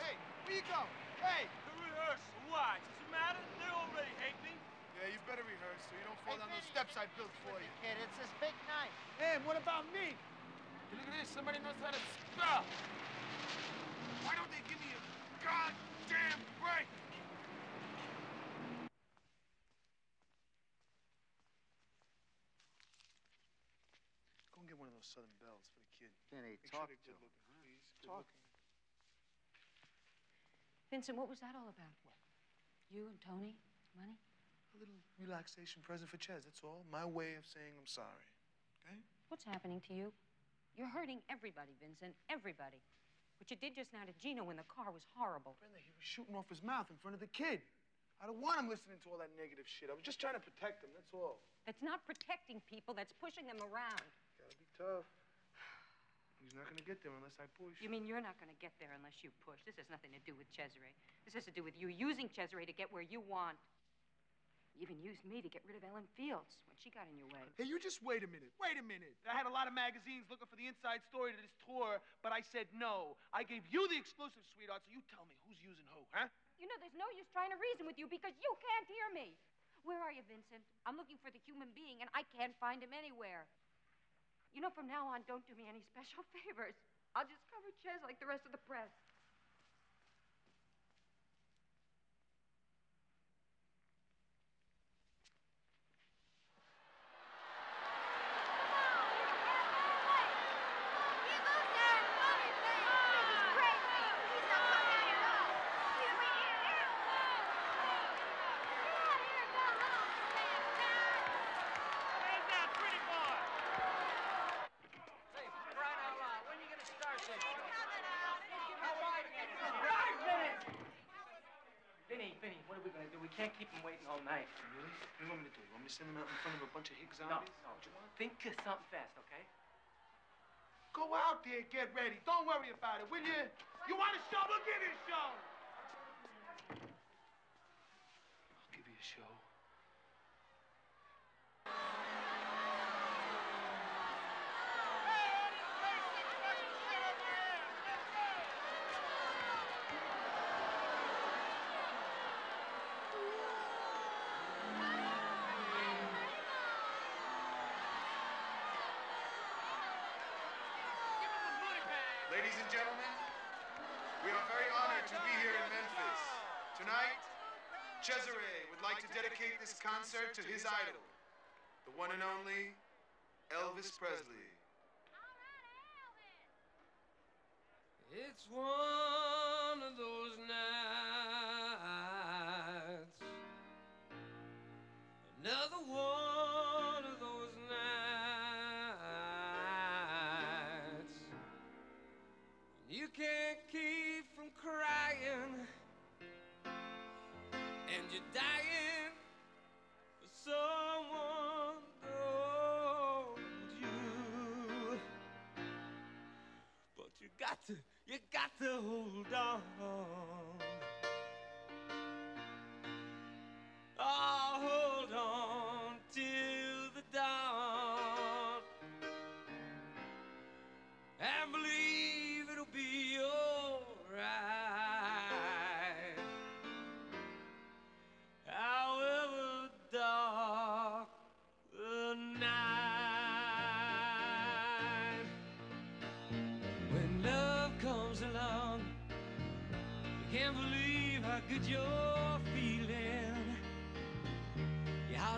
Hey, where you go? Hey! The rehearsal. Why? Does it matter? They already hate me. Yeah, you better rehearse so you don't fall down those steps I built for you. Kid, it's his big night. Hey, what about me? Look at this. Somebody knows how to spell. Why don't they give me a goddamn break? Go and get one of those Southern Belles for the kid. Vinny, Make talk sure to him. looking, please. Good Talk. looking. Vincent, what was that all about? What? You and Tony? Money? A little relaxation present for Ches, that's all. My way of saying I'm sorry. Okay? What's happening to you? You're hurting everybody, Vincent. Everybody. What you did just now to Gino in the car was horrible. Brenda, he was shooting off his mouth in front of the kid. I don't want him listening to all that negative shit. I was just trying to protect him, that's all. That's not protecting people, that's pushing them around. Gotta be tough. He's not gonna get there unless I push. You mean you're not going to get there unless you push? This has nothing to do with Caesare. This has to do with you using Caesare to get where you want. You even used me to get rid of Ellen Fields when she got in your way. Hey, you just wait a minute. Wait a minute. I had a lot of magazines looking for the inside story to this tour, but I said no. I gave you the exclusive, sweetheart, so you tell me who's using who, huh? You know, there's no use trying to reason with you because you can't hear me. Where are you, Vincent? I'm looking for the human being, and I can't find him anywhere. You know, from now on, don't do me any special favors. I'll just cover Ches like the rest of the press. Where's that pretty boy? Say, for crying out loud, when are you gonna start this? Five minutes! Vinny, Vinny, what are we gonna do? We can't keep him waiting all night. Really? What do you want me to do? You want me to send them out in front of a bunch of hick No, zombies? no. Think of something fast, okay? Go out there, get ready. Don't worry about it, will you? You want a show? We'll give you a show. I'll give you a show. Ladies and gentlemen, we are very honored to be here in Memphis. Tonight, Caesare would like to dedicate this concert to his idol, the one and only Elvis Presley. It's one of those nights, another one. can't keep from crying, and you're dying for someone told you. But you got to, you got to hold on.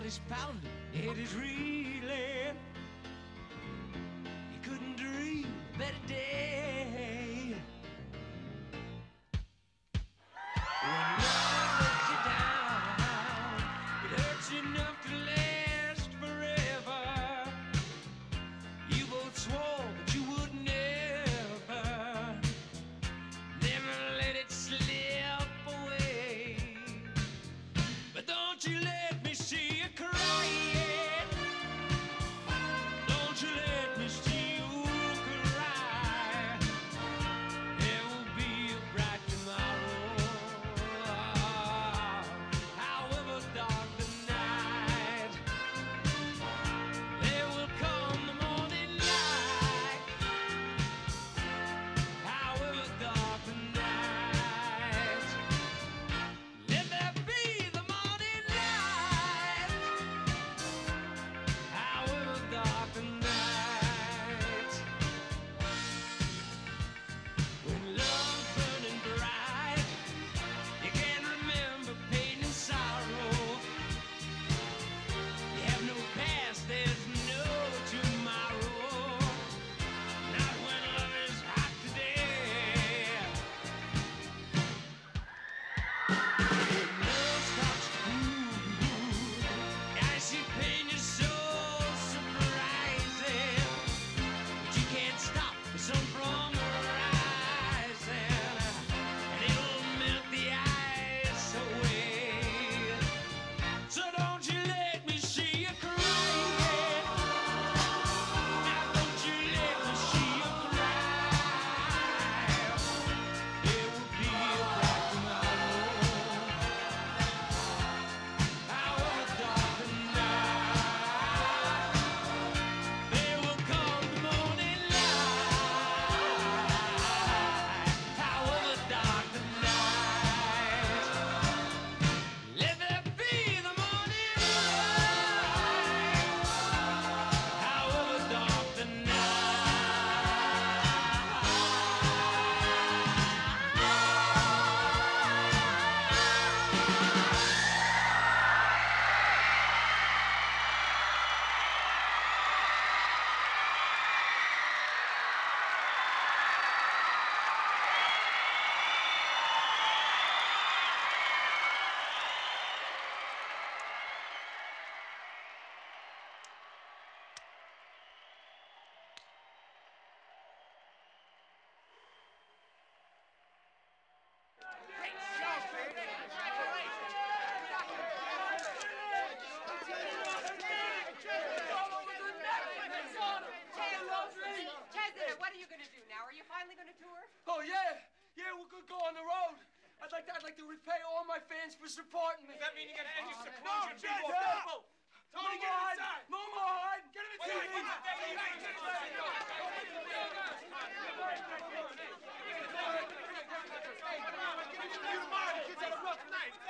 heart is pounding, it is reeling. You couldn't dream a better day. for supporting me. Does that mean you're going to end your support? No, your no. Tony, get him inside. Mumon, get him inside.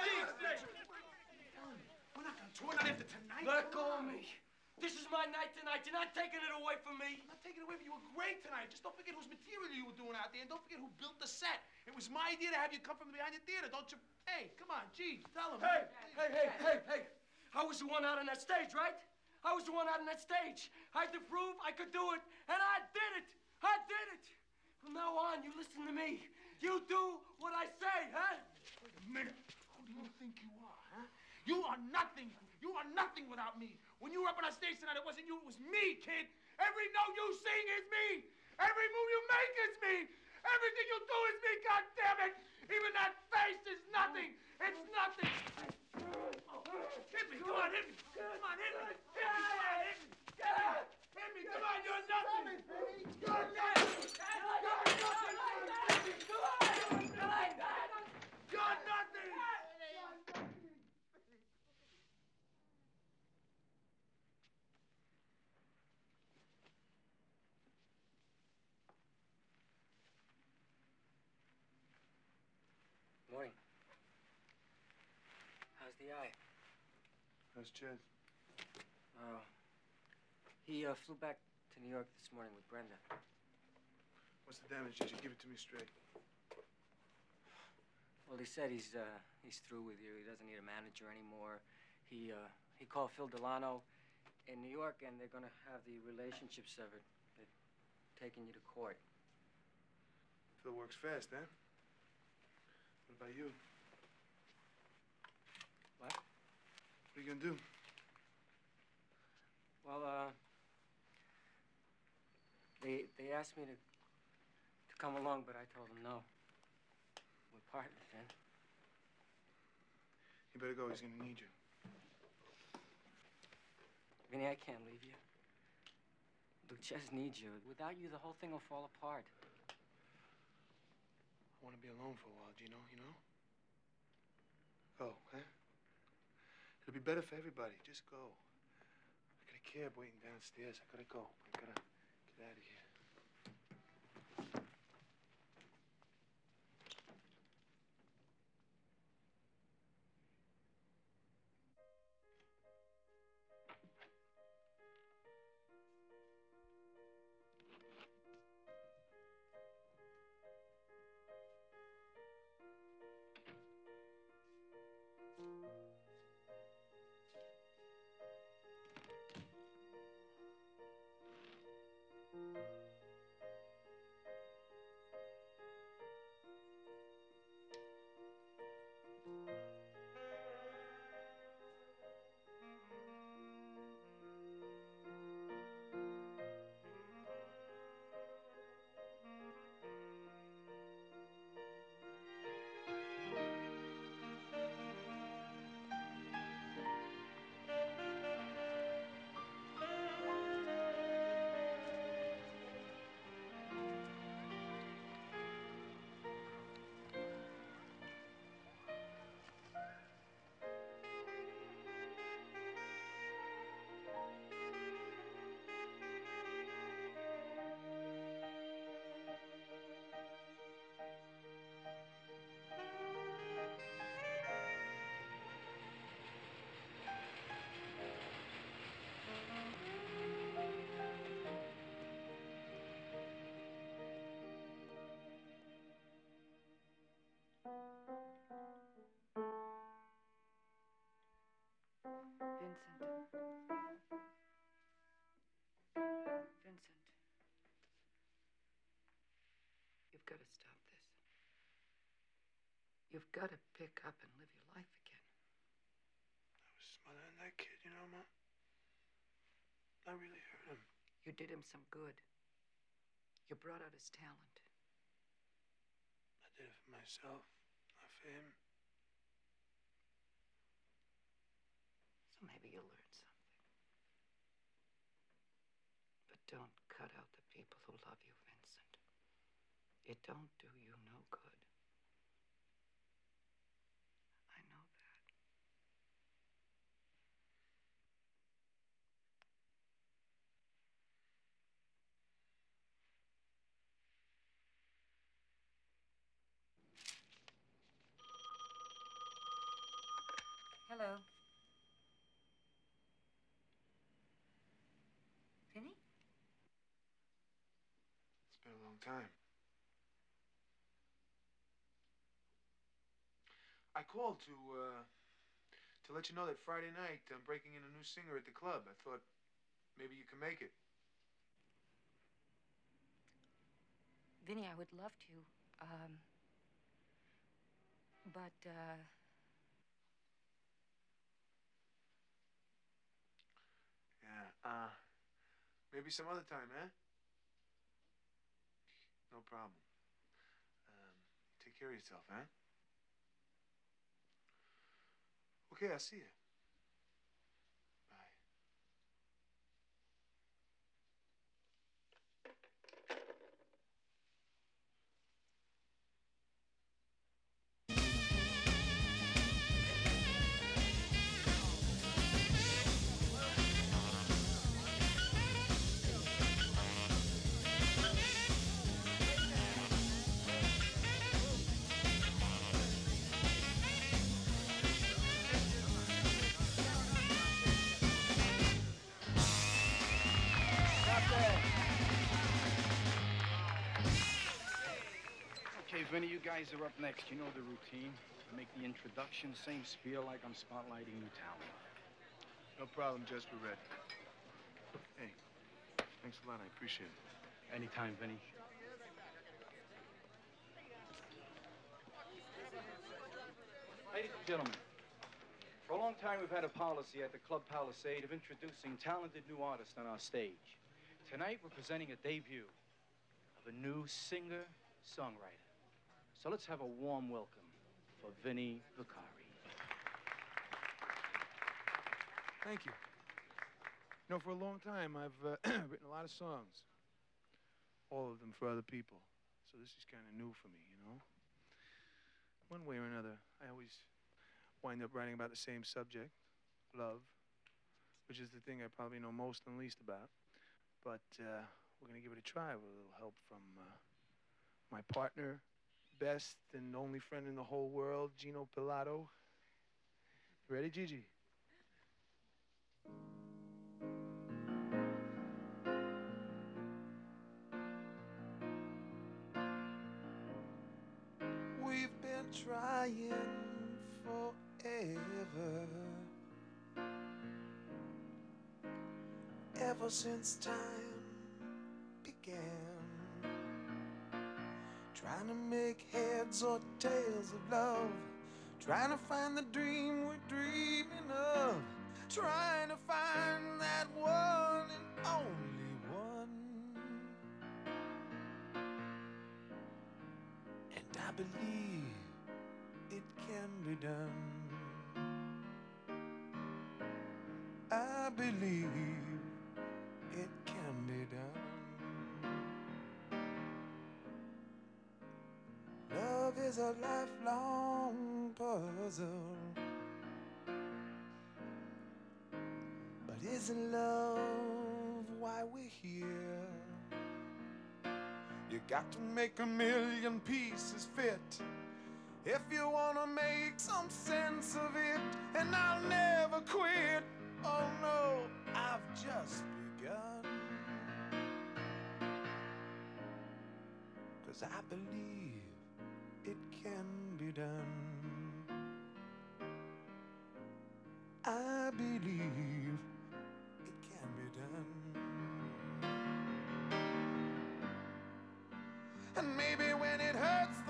Please, We're not going to tour, not after tonight. Let go of me. This is my night tonight. You're not taking it away from me. I'm not taking it away from you. You were great tonight. Just don't forget whose material you were doing out there, and don't forget who built the set. It was my idea to have you come from behind the theater. Don't you? Hey, come on, gee, tell him. Hey, hey, hey, hey, hey. I was the one out on that stage, right? I was the one out on that stage. I had to prove I could do it, and I did it. I did it. From now on, you listen to me. You do what I say, huh? Wait a minute. Who do you think you are, huh? You are nothing. You are nothing without me. When you were up on that stage tonight, it wasn't you, it was me, kid. Every note you sing is me. Every move you make is me. Everything you do is me, God damn it. Even that face is nothing. It's nothing. Hit me, come on, hit me. Come on, hit me. Hit me, come on, hit me. Hit me, come on, you're nothing. You're nothing. You're nothing. You're nothing. Morning. How's the eye? How's Chad? Oh. He uh, flew back to New York this morning with Brenda. What's the damage? Did you give it to me straight? Well, he said he's uh, he's through with you. He doesn't need a manager anymore. He uh, he called Phil Delano in New York, and they're gonna have the relationship severed. They're taking you to court. Phil works fast, huh? What about you? What? What are you gonna do? Well, uh, they they asked me to to come along, but I told them no. We're partners, then. You better go. He's gonna need you. Vinny, I can't leave you. Luches needs you. Without you, the whole thing will fall apart. I want to be alone for a while, Gino, you know? You know? Go, huh? It'll be better for everybody. Just go. I got a cab waiting downstairs. I gotta go. I gotta get out of here. Vincent. Vincent. You've got to stop this. You've got to pick up and live your life again. I was than that kid, you know, Mom? I really hurt him. You did him some good. You brought out his talent. I did it for myself, him. So maybe you'll learn something. But don't cut out the people who love you, Vincent. It don't do you Hello. Vinny? It's been a long time. I called to, uh, to let you know that Friday night I'm breaking in a new singer at the club. I thought maybe you can make it. Vinny, I would love to. Um, but, uh, Uh, maybe some other time, eh? No problem. Um, take care of yourself, eh? Okay, I'll see you. Okay, of you guys are up next. You know the routine. I Make the introduction, same spiel like I'm spotlighting new talent. No problem, Just we're ready. Hey, thanks a lot. I appreciate it. Anytime, Vinny. Ladies and gentlemen, for a long time we've had a policy at the Club Palisade of introducing talented new artists on our stage. Tonight we're presenting a debut of a new singer-songwriter. So let's have a warm welcome for Vinny Vacarri. Thank you. You know, for a long time, I've uh, written a lot of songs. All of them for other people. So this is kind of new for me, you know? One way or another, I always wind up writing about the same subject love, which is the thing I probably know most and least about. But uh, we're going to give it a try with a little help from uh, my partner, best and only friend in the whole world, Gino Pilato. Ready, Gigi? We've been trying forever. Ever since time began. Trying to make heads or tails of love. Trying to find the dream we're dreaming of. Trying to find that one and only one. And I believe it can be done. I believe is a lifelong puzzle. But isn't love why we're here? You got to make a million pieces fit if you wanna make some sense of it. And I'll never quit. Oh no, I've just begun. Cause I believe it can be done. I believe it can be done. And maybe when it hurts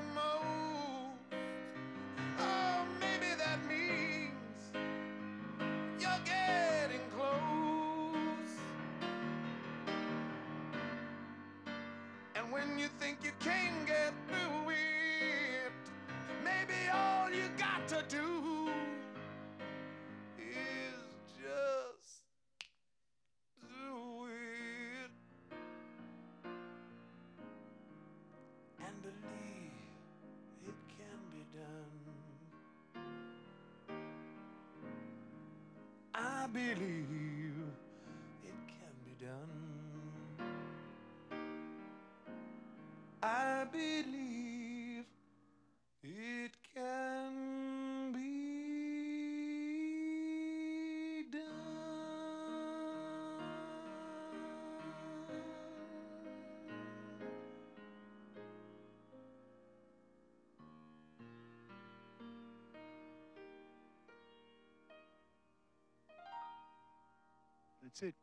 believe it can be done. That's it.